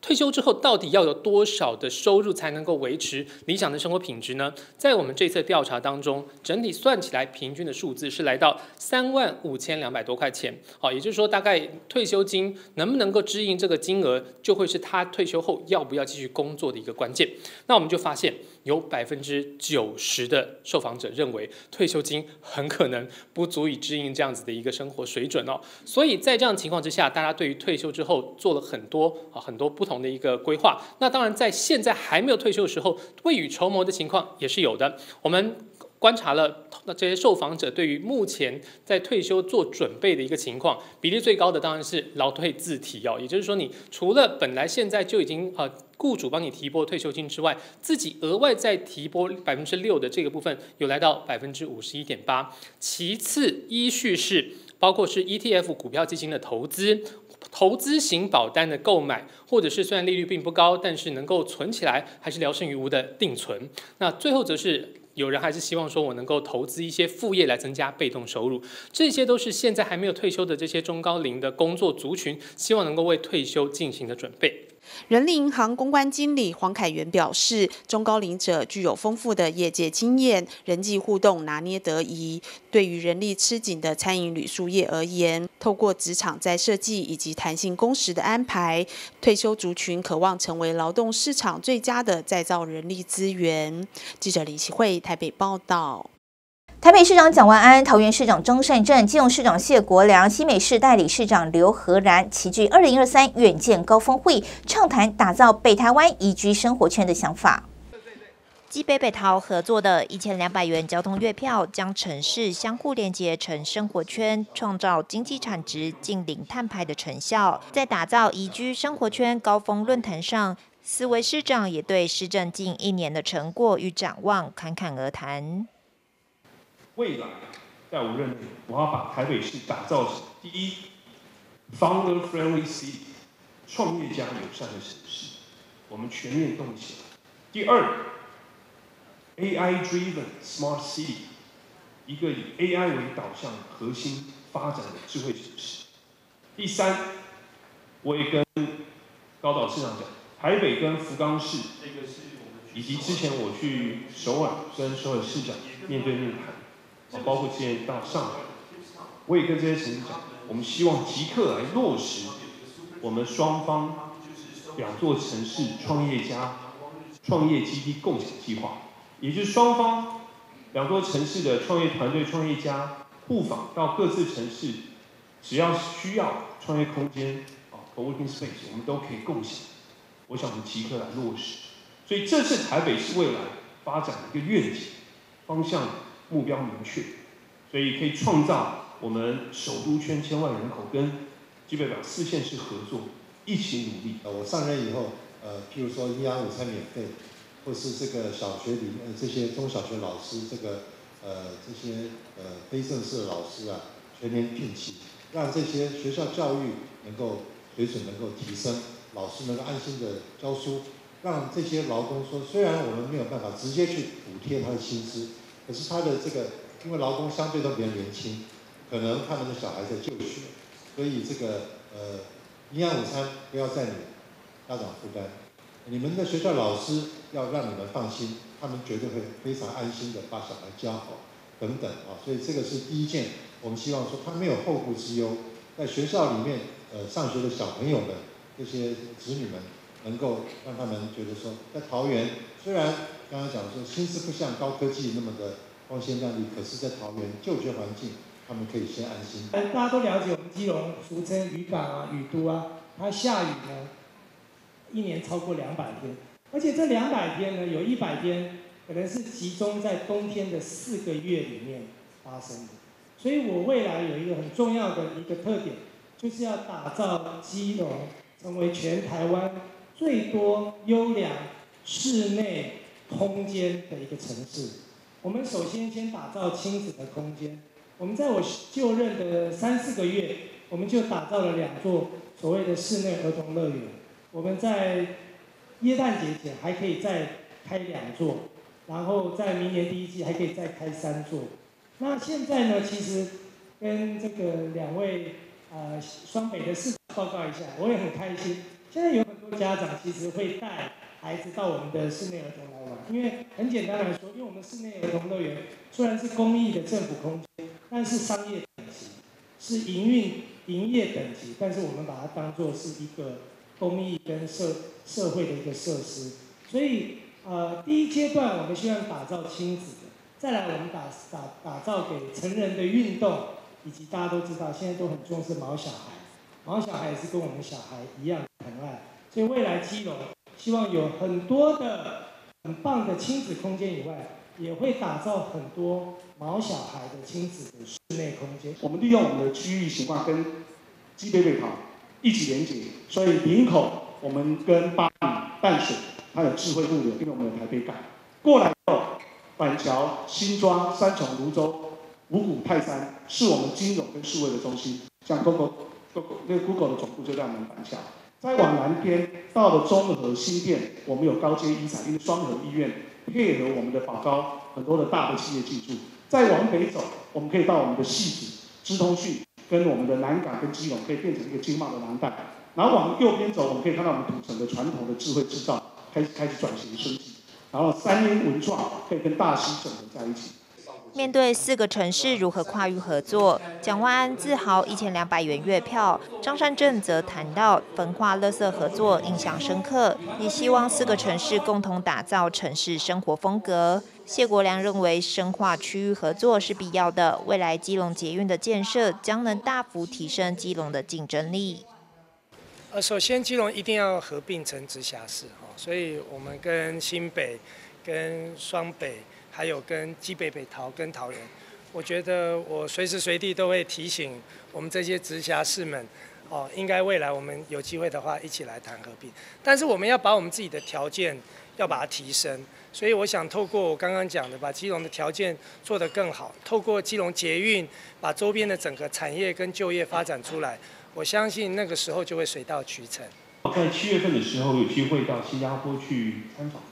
Speaker 28: 退休之后，到底要有多少的收入才能够维持理想的生活品质呢？在我们这次调查当中，整体算起来，平均的数字是来到三万五千两百多块钱。好，也就是说，大概退休金能不能够支应这个金额，就会是他退休后要不要继续工作的一个关键。那我们就发现。有百分之九十的受访者认为退休金很可能不足以支应这样子的一个生活水准哦，所以在这样情况之下，大家对于退休之后做了很多啊很多不同的一个规划。那当然，在现在还没有退休的时候，未雨绸缪的情况也是有的。我们。观察了那这些受访者对于目前在退休做准备的一个情况，比例最高的当然是劳退自提哦，也就是说，你除了本来现在就已经呃雇主帮你提拨退休金之外，自己额外再提拨百分之六的这个部分，有来到百分之五十一点八。其次依序是包括是 ETF 股票基金的投资、投资型保单的购买，或者是虽然利率并不高，但是能够存起来还是聊胜于无的定存。那最后则是。有人还是希望说，我能够投资一些副业来增加被动收入，这些都是现在还没有退休的这些中高龄的工作族群，希望能够为退休进行的准备。
Speaker 2: 人力银行公关经理黄凯元表示，中高龄者具有丰富的业界经验，人际互动拿捏得宜。对于人力吃紧的餐饮旅宿业而言，透过职场再设计以及弹性工时的安排，退休族群渴望成为劳动市场最佳的再造人力资源。记者李启慧台北报道。
Speaker 1: 台北市长蒋万安、桃园市长钟善政、基隆市长谢国良、新美市代理市长刘和然齐聚二零二三远见高峰会，畅谈打造北台湾宜居生活圈的想法。
Speaker 6: 基北北桃合作的一千两百元交通月票，将城市相互连接成生活圈，创造经济产值近零碳排的成效。在打造宜居生活圈高峰论坛上，四位市长也对市政近一年的成果与展望侃侃而谈。
Speaker 29: 未来在我任内，我要把台北市打造成第一，founder-friendly city，创业家友善的城市，我们全面动起来。第二，AI-driven smart city，一个以 AI 为导向核心发展的智慧城市。第三，我也跟高岛市长讲，台北跟福冈市，以及之前我去首尔跟首尔市长面对面谈。包括之前到上海，我也跟这些城市讲，我们希望即刻来落实我们双方两座城市创业家创业基地共享计划，也就是双方两座城市的创业团队创业家互访到各自城市，只要需要创业空间啊，co-working space，我们都可以共享。我想我们即刻来落实，所以这是台北市未来发展的一个愿景方向。目标明确，所以可以创造我们首都圈千万人口跟基本上四县市合作，一起努力。
Speaker 30: 呃，我上任以后，呃，譬如说营养午餐免费，或是这个小学里呃这些中小学老师这个呃这些呃非正式的老师啊，全年聘请，让这些学校教育能够水准能够提升，老师能够安心的教书，让这些劳工说，虽然我们没有办法直接去补贴他的薪资。可是他的这个，因为劳工相对都比较年轻，可能他们的小孩在就学，所以这个呃营养午餐不要在你家长负担，你们的学校老师要让你们放心，他们绝对会非常安心的把小孩教好等等啊，所以这个是第一件，我们希望说他没有后顾之忧，在学校里面呃上学的小朋友们这些子女们，能够让他们觉得说在桃园虽然。刚刚讲说，薪资不像高科技那么的光鲜亮丽，可是，在桃园就学环境，他们可以先安心。
Speaker 31: 大家都了解，我们基隆俗称渔港啊、雨都啊，它下雨呢，一年超过两百天，而且这两百天呢，有一百天可能是集中在冬天的四个月里面，发生的。所以我未来有一个很重要的一个特点，就是要打造基隆成为全台湾最多优良室内空间的一个城市。我们首先先打造亲子的空间。我们在我就任的三四个月，我们就打造了两座所谓的室内儿童乐园。我们在耶诞节前还可以再开两座，然后在明年第一季还可以再开三座。那现在呢，其实跟这个两位呃双北的市长报告一下，我也很开心。现在有很多家长其实会带孩子到我们的室内儿童来玩，因为很简单来说，因为我们室内儿童乐园虽然是公益的政府空间。但是商业等级是营运营业等级，但是我们把它当做是一个公益跟社社会的一个设施。所以呃，第一阶段我们希望打造亲子的，再来我们打打打造给成人的运动，以及大家都知道现在都很重视毛小孩，毛小孩也是跟我们小孩一样疼爱。所以未来基隆希望有很多的很棒的亲子空间以外。也会打造很多毛小孩的亲子的室内空间。
Speaker 32: 我们利用我们的区域习惯跟基北北桃一起连接，所以林口我们跟巴黎淡水它有智慧物流，因为我们有台北港过来后，板桥、新庄、三重、泸州、五股、泰山是我们金融跟数位的中心，像 Google Google 那个 Google 的总部就在我们板桥。再往南边到了中和新店，我们有高阶医产，因为双和医院。配合我们的宝高很多的大的企业进驻，再往北走，我们可以到我们的戏子、资通讯，跟我们的南港跟基隆可以变成一个经贸的南带。然后往右边走，我们可以看到我们土城的传统的智慧制造开始开始转型升级。然后三英文创可以跟大溪整合在一起。
Speaker 6: 面对四个城市如何跨域合作，蒋万安自豪一千两百元月票，张善政则谈到焚化乐色合作印象深刻，也希望四个城市共同打造城市生活风格。谢国良认为深化区域合作是必要的，未来基隆捷运的建设将能大幅提升基隆的竞争力。
Speaker 31: 呃，首先基隆一定要合并成直辖市，所以我们跟新北、跟双北。还有跟基北北桃跟桃园，我觉得我随时随地都会提醒我们这些直辖市们，哦，应该未来我们有机会的话一起来谈合并。但是我们要把我们自己的条件要把它提升，所以我想透过我刚刚讲的，把基隆的条件做得更好，透过基隆捷运把周边的整个产业跟就业发展出来，我相信那个时候就会水到渠成。
Speaker 29: 在七月份的时候有机会到新加坡去参访，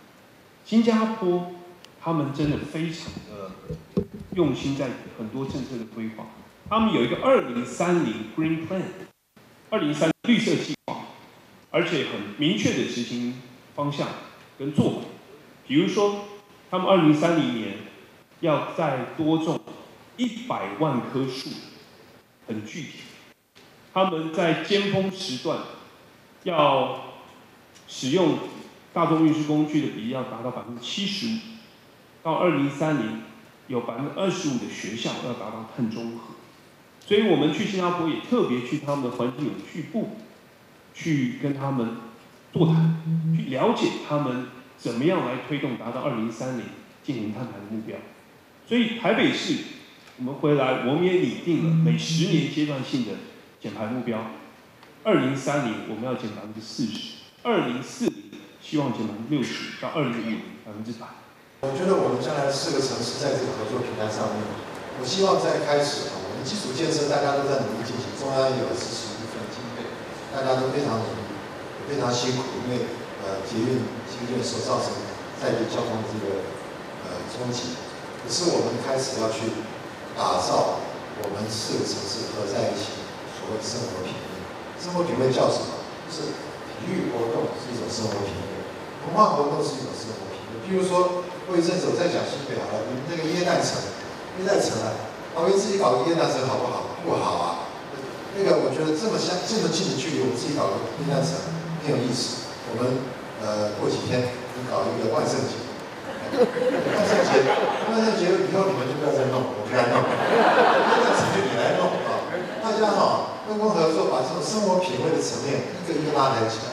Speaker 29: 新加坡。他们真的非常的用心在很多政策的规划，他们有一个二零三零 Green Plan，二零三绿色计划，而且很明确的执行方向跟做法。比如说，他们二零三零年要再多种一百万棵树，很具体。他们在尖峰时段要使用大众运输工具的比例要达到百分之七十五。到二零三零，有百分之二十五的学校要达到碳中和，所以我们去新加坡也特别去他们的环境永续部，去跟他们座谈，去了解他们怎么样来推动达到二零三零进行碳排的目标。所以台北市，我们回来我们也拟定了每十年阶段性的减排目标，二零三零我们要减百分之四十，二零四零希望就能六十，到二零五零百分之百。
Speaker 30: 我觉得我们将来四个城市在这个合作平台上面，我希望在开始啊，我们基础建设大家都在努力进行，中央有支持部分经费，大家都非常努力，非常辛苦，因为呃捷运新建所造成在地交通的这个呃冲击。可是我们开始要去打造我们四个城市合在一起所谓生活品味。生活品味叫什么？是体育活动是一种生活品味，文化活动是一种生活品味。比如说。过一阵子我再讲新北好了，你们那个椰蛋城，椰蛋城啊，我们自己搞个椰蛋城好不好？不好啊。那个我觉得这么相这么近的距离，我们自己搞个椰蛋城很有意思。我们呃过几天搞一个万圣节，万圣节万圣节以后你们就不要再弄，我不要弄，椰蛋城就你来弄啊。大家哈分工合作，把这种生活品味的层面一个一个拉抬起来。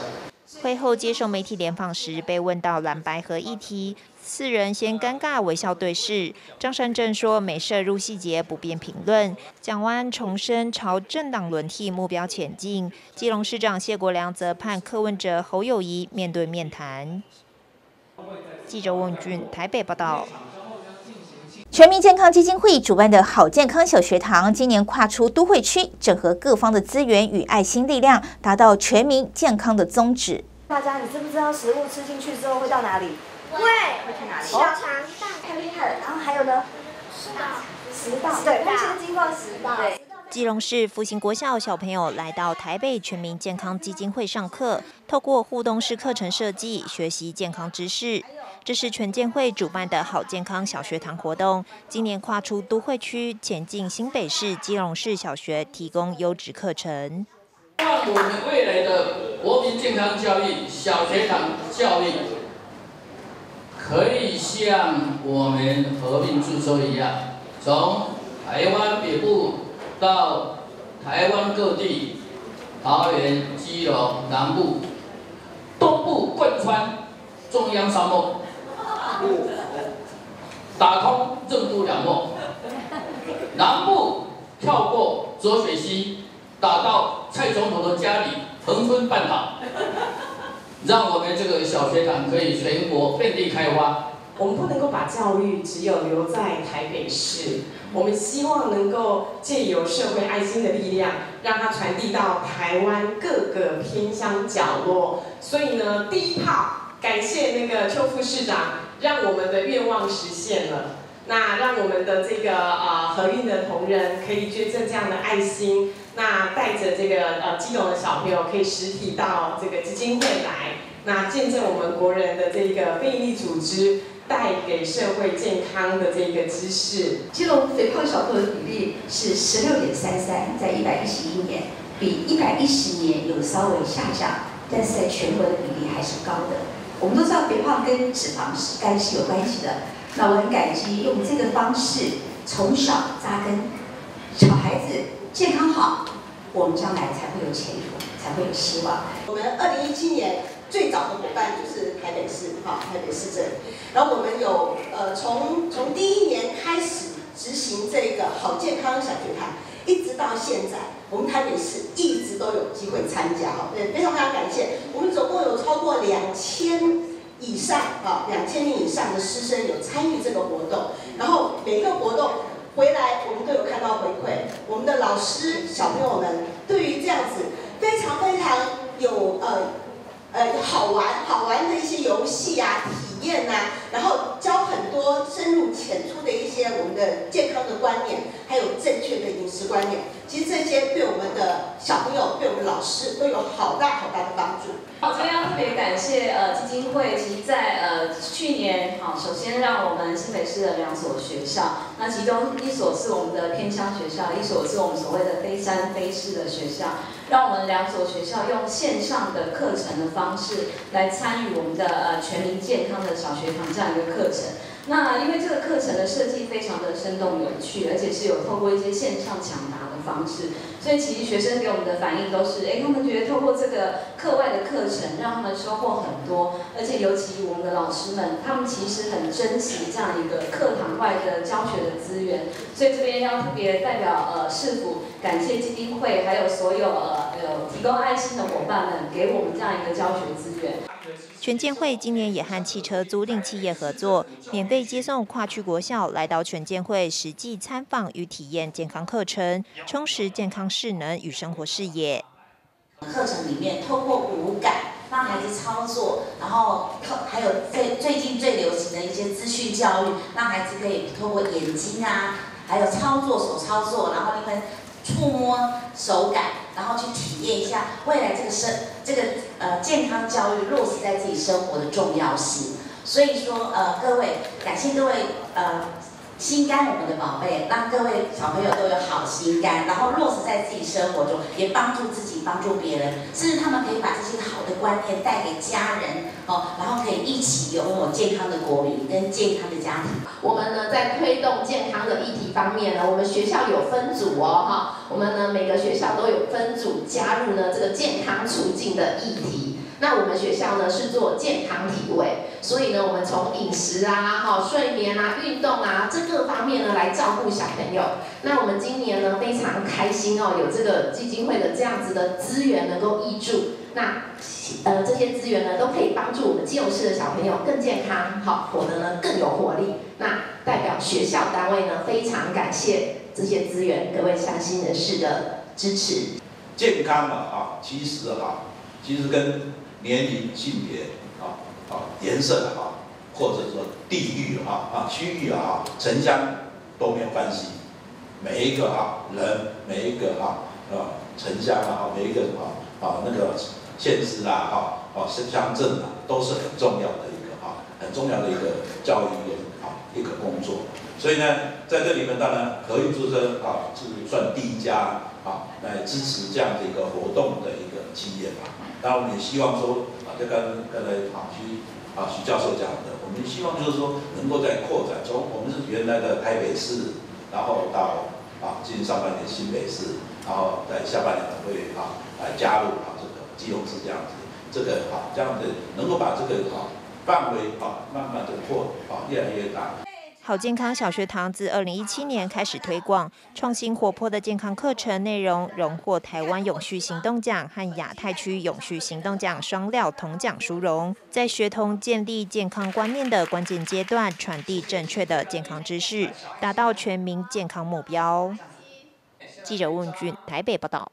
Speaker 6: 会后接受媒体联访时，被问到蓝白河议题，四人先尴尬微笑对视。张善政说没涉入细节，不便评论。蒋万重申朝政党轮替目标前进。基隆市长谢国良则盼柯文哲、侯友谊面对面谈。记者问俊台北报道。
Speaker 1: 全民健康基金会主办的好健康小学堂，今年跨出都会区，整合各方的资源与爱心力量，达到全民健康的宗旨。
Speaker 33: 大家，你知不知道食物吃进去之后会到哪里？
Speaker 34: 胃
Speaker 33: 会去哪里？
Speaker 34: 小肠道。
Speaker 33: 太厉害了！然后还有呢？
Speaker 34: 食道。
Speaker 33: 食道。对，目前经过食道。
Speaker 6: 基隆市复兴国小小朋友来到台北全民健康基金会上课，透过互动式课程设计，学习健康知识。这是全健会主办的好健康小学堂活动，今年跨出都会区，前进新北市、基隆市小学，提供优质课程。
Speaker 35: 让我们未来的国民健康教育、小学堂教育，可以像我们合并注册一样，从台湾北部到台湾各地，桃园、基隆、南部、东部贯穿中央沙漠。打通任督两脉，南部跳过浊水溪，打到蔡总统的家里，横分半岛，让我们这个小学堂可以全国遍地开花。
Speaker 36: 我们不能够把教育只有留在台北市，我们希望能够借由社会爱心的力量，让它传递到台湾各个偏乡角落。所以呢，第一炮，感谢那个邱副市长。让我们的愿望实现了，那让我们的这个呃合运的同仁可以捐赠这样的爱心，那带着这个呃基隆的小朋友可以实体到这个基金会来，那见证我们国人的这个非营利组织带给社会健康的这个知识。
Speaker 37: 基隆肥胖小朋友的比例是十六点三三，在一百一十一年比一百一十年有稍微下降，但是在全国的比例还是高的。我们都知道肥胖跟脂肪是肝是有关系的，那我很感激用这个方式从小扎根，小孩子健康好，我们将来才会有前途，才会有希望。
Speaker 38: 我们二零一七年最早的伙伴就是台北市，哈，台北市政，然后我们有呃从从第一年开始执行这个好健康小学堂，一直到现在。我们台北市一直都有机会参加，哈，对，非常非常感谢。我们总共有超过两千以上，啊，两千名以上的师生有参与这个活动。然后每个活动回来，我们都有看到回馈。我们的老师、小朋友们对于这样子非常非常有呃呃好玩好玩的一些游戏啊、体验呐，然后教很多深入浅出的一些我们的健康的观念，还有正确的饮食观念。其实这些对我们的小朋友、对我们老师都有好大好大的帮助。
Speaker 36: 好，这边要特别感谢呃基金会，其实在呃去年，好，首先让我们新北市的两所学校，那其中一所是我们的偏乡学校，一所是我们所谓的非山非市的学校，让我们两所学校用线上的课程的方式来参与我们的呃全民健康的小学堂这样一个课程。那因为这个课程的设计非常的生动有趣，而且是有透过一些线上抢答的方式，所以其实学生给我们的反应都是，哎，他们觉得透过这个课外的课程，让他们收获很多，而且尤其我们的老师们，他们其实很珍惜这样一个课堂外的教学的资源，所以这边要特别代表呃市府感谢基金会，还有所有呃有提供爱心的伙伴们，给我们这样一个教学资源。
Speaker 6: 全健会今年也和汽车租赁企业合作，免费接送跨区国校来到全健会实际参访与体验健康课程，充实健康势能与生活视野。
Speaker 37: 课程里面透过五感让孩子操作，然后还有最最近最流行的一些资讯教育，让孩子可以透过眼睛啊，还有操作手操作，然后你们。触摸手感，然后去体验一下未来这个生这个呃健康教育落实在自己生活的重要性。所以说呃各位，感谢各位呃。心肝，我们的宝贝，让各位小朋友都有好心肝，然后落实在自己生活中，也帮助自己，帮助别人，甚至他们可以把这些好的观念带给家人，哦，然后可以一起拥有健康的国民跟健康的家庭。
Speaker 39: 我们呢，在推动健康的议题方面呢，我们学校有分组哦，哈，我们呢每个学校都有分组加入呢这个健康促进的议题。那我们学校呢是做健康体位，所以呢，我们从饮食啊、哈睡眠啊、运动啊这各方面呢来照顾小朋友。那我们今年呢非常开心哦，有这个基金会的这样子的资源能够挹注，那呃这些资源呢都可以帮助我们基隆市的小朋友更健康，好活得呢更有活力。那代表学校单位呢非常感谢这些资源，各位善心人士的支持。
Speaker 40: 健康嘛啊，其实哈，其实跟年龄、性别啊、啊颜色啊，或者说地域啊、啊区域啊、城乡都没有关系。每一个啊人，每一个啊啊城乡啊，每一个啊啊那个县市啊、哈啊乡镇啊，都是很重要的一个啊很重要的一个教育的啊一个工作。所以呢，在这里面当然可以出生啊是算第一家啊来支持这样的一个活动的一个企业吧。当然我们也希望说啊，就刚刚才啊徐啊徐教授讲的，我们希望就是说能够在扩展，从我们是原来的台北市，然后到啊今年上半年新北市，然后在下半年会啊来加入啊这个基隆市这样子，这个啊这样子能够把这个啊范围啊慢慢的扩啊越来越大。
Speaker 6: 好健康小学堂自二零一七年开始推广创新活泼的健康课程内容，荣获台湾永续行动奖和亚太区永续行动奖双料铜奖殊荣。在学童建立健康观念的关键阶段，传递正确的健康知识，达到全民健康目标。记者问俊台北报道。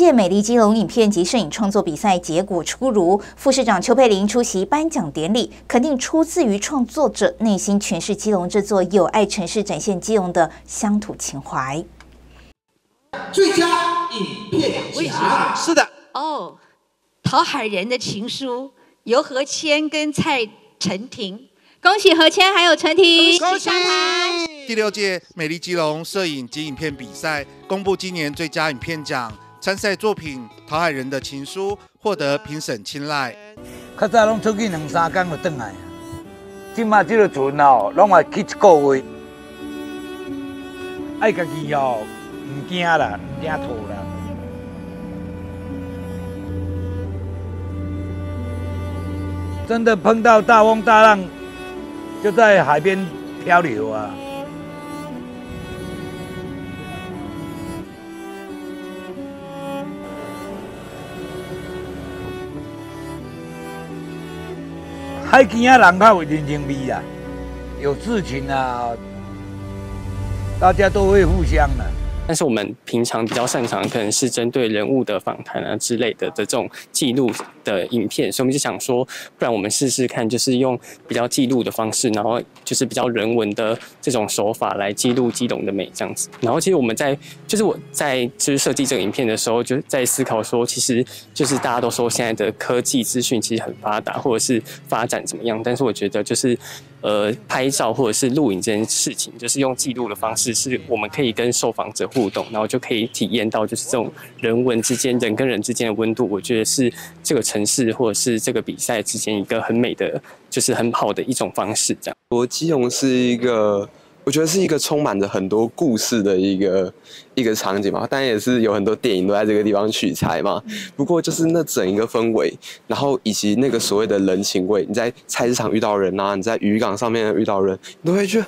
Speaker 1: 届美丽基隆影片及摄影创作比赛结果出炉，副市长邱佩玲出席颁奖典礼，肯定出自于创作者内心诠释基隆这座有爱城市，展现基隆的乡土情怀。
Speaker 41: 最佳影片奖
Speaker 42: 是的哦，陶海人的情书由何谦跟蔡陈婷，恭喜何谦还有陈婷，
Speaker 41: 恭喜
Speaker 42: 上台。
Speaker 41: 第六届美丽基隆摄影及影片比赛公布今年最佳影片奖，参赛作品《陶海人的情书》获得评审青睐。
Speaker 43: 较早拢出去两三天就转来，即马即个船哦，拢爱去一个月，爱家己哦，唔惊啦，唔惊吐啦。真的碰到大风大浪，就在海边漂流啊。海边啊，人较有人情味啊，有事情啊，大家都会互相的、
Speaker 44: 但是我们平常比较擅长可能是针对人物的访谈啊之类的的这种记录的影片，所以我们就想说，不然我们试试看，就是用比较记录的方式，然后就是比较人文的这种手法来记录基隆的美这样子。然后其实我们在就是我在就是设计这个影片的时候，就在思考说，其实就是大家都说现在的科技资讯其实很发达，或者是发展怎么样，但是我觉得就是。呃，拍照或者是录影这件事情，就是用记录的方式，是我们可以跟受访者互动，然后就可以体验到就是这种人文之间、人跟人之间的温度。我觉得是这个城市或者是这个比赛之间一个很美的，就是很好的一种方式。这样，
Speaker 45: 罗基隆是一个
Speaker 40: 我觉得是一个充满着很多故事的一个一个场景嘛，当然也是有很多电影都在这个地方取材嘛。不过就是那整一个氛围，然后以及那个所谓的人情味，你在菜市场遇到人啊，你在渔港上面遇到人，你都会去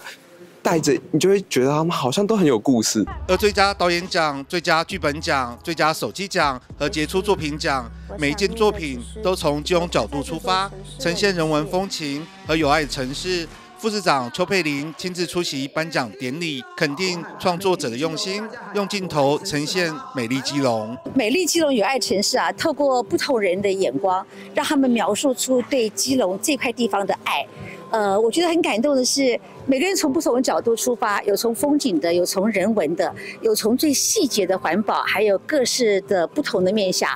Speaker 40: 带着，你就会觉得他们好像都很有故事。
Speaker 31: 而最佳导演奖、最佳剧本奖、最佳手机奖和杰出作品奖，每一件作品都从金融角度出发，呈现人文风情和有爱的城市。副市长邱佩玲亲自出席颁奖典礼，肯定创作者的用心，用镜头呈现美丽基隆。
Speaker 46: 美丽基隆有爱城市啊，透过不同人的眼光，让他们描述出对基隆这块地方的爱。呃，我觉得很感动的是，每个人从不同的角度出发，有从风景的，有从人文的，有从最细节的环保，还有各式的不同的面向。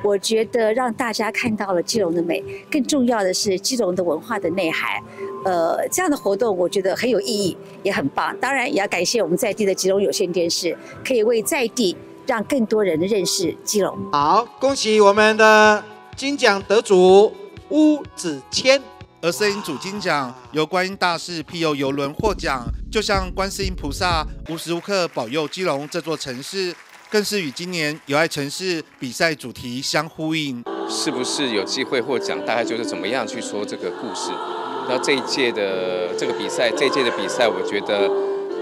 Speaker 46: 我觉得让大家看到了基隆的美，更重要的是基隆的文化的内涵。呃，这样的活动我觉得很有意义，也很棒。当然，也要感谢我们在地的吉隆有线电视，可以为在地让更多人认识基隆。
Speaker 47: 好，恭喜我们的金奖得主巫子谦。
Speaker 31: 而摄影组金奖由观音大士庇佑游轮获奖，就像观世音菩萨无时无刻保佑基隆这座城市。更是与今年有爱城市比赛主题相呼应。
Speaker 48: 是不是有机会获奖？大概就是怎么样去说这个故事。然后这一届的这个比赛，这一届的比赛，我觉得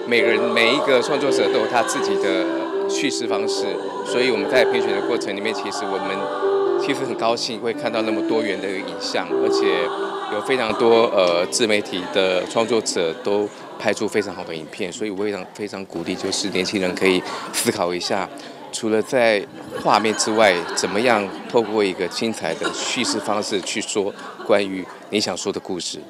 Speaker 48: 每个人每一个创作者都有他自己的叙事方式。所以我们在评选的过程里面，其实我们其实很高兴会看到那么多元的影像，而且有非常多呃自媒体的创作者都。拍出非常好的影片，所以我非常非常鼓励，就是年轻人可以思考一下，除了在画面之外，怎么样透过一个精彩的叙事方式去说关于你想说的故事。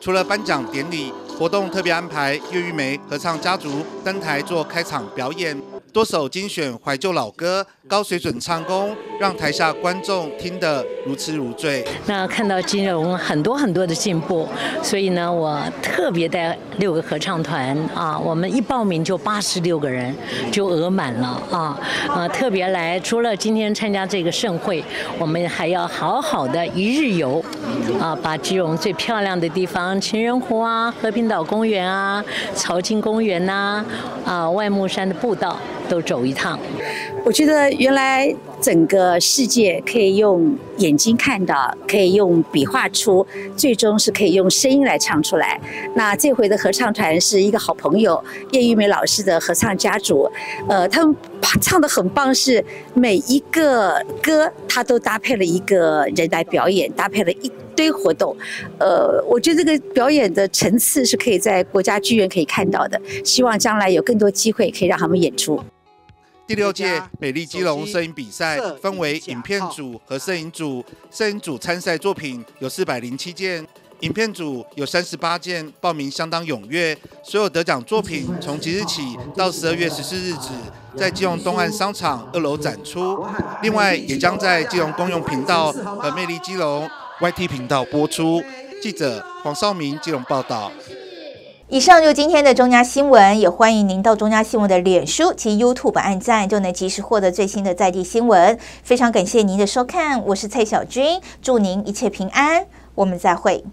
Speaker 31: 除了颁奖典礼，活动特别安排岳玉梅合唱家族登台做开场表演。多首精选怀旧老歌，高水准唱功，让台下观众听得如痴如醉。
Speaker 10: 那看到金融很多很多的进步，所以呢，我特别带六个合唱团啊，我们一报名就八十六个人就额满了啊啊！特别来，除了今天参加这个盛会，我们还要好好的一日游啊，把金融最漂亮的地方，情人湖啊、和平岛公园啊、曹金公园呐啊、外木山的步道。都走一趟，
Speaker 46: 我觉得原来整个世界可以用眼睛看到，可以用笔画出，最终是可以用声音来唱出来。那这回的合唱团是一个好朋友叶玉梅老师的合唱家族，呃，他们唱的很棒，是每一个歌他都搭配了一个人来表演，搭配了一堆活动。呃，我觉得这个表演的层次是可以在国家剧院可以看到的，希望将来有更多机会可以让他们演出。
Speaker 31: 第六届美丽基隆摄影比赛分为影片组和摄影组，摄影组参赛作品有四百零七件，影片组有三十八件，报名相当踊跃。所有得奖作品从即日起到十二月十四日止，在基隆东岸商场二楼展出，另外也将在基隆公用频道和魅力基隆 YT 频道播出。记者黄少明基隆报道。
Speaker 1: 以上就是今天的中嘉新闻，也欢迎您到中嘉新闻的脸书及 YouTube 按赞，就能及时获得最新的在地新闻。非常感谢您的收看，我是蔡小军，祝您一切平安，我们再会。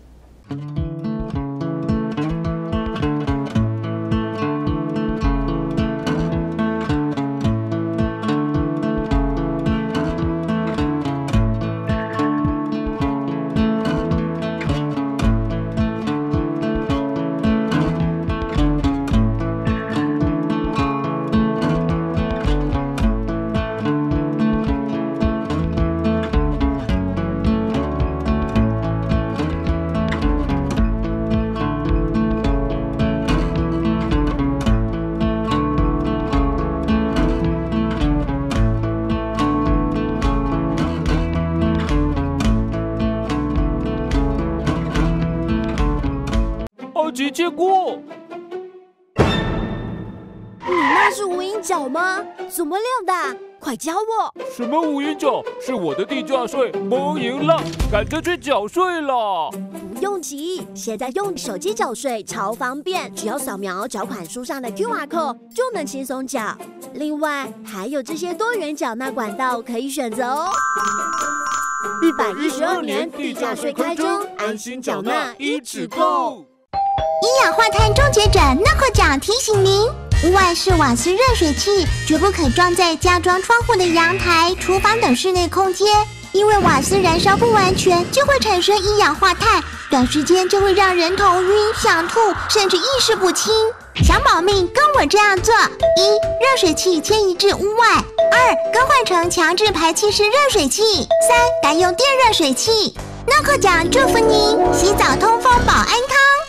Speaker 49: 快教我！
Speaker 34: 什么无影脚？是我的地价税蒙赢了，赶着去缴税了。
Speaker 49: 不用急，现在用手机缴税超方便，只要扫描缴款书上的 QR code 就能轻松缴。另外还有这些多元缴纳管道可以选择哦。一百一十二年地价税开征，安心缴纳一指扣。
Speaker 50: 一氧化碳终结者 n o 奖提醒您：屋外是瓦斯热水器，绝不可装在加装窗户的阳台、厨房等室内空间，因为瓦斯燃烧不完全就会产生一氧化碳，短时间就会让人头晕、想吐，甚至意识不清。想保命，跟我这样做：一、热水器迁移至屋外；二、更换成强制排气式热水器；三、改用电热水器。诺克奖祝福您洗澡通风保安康。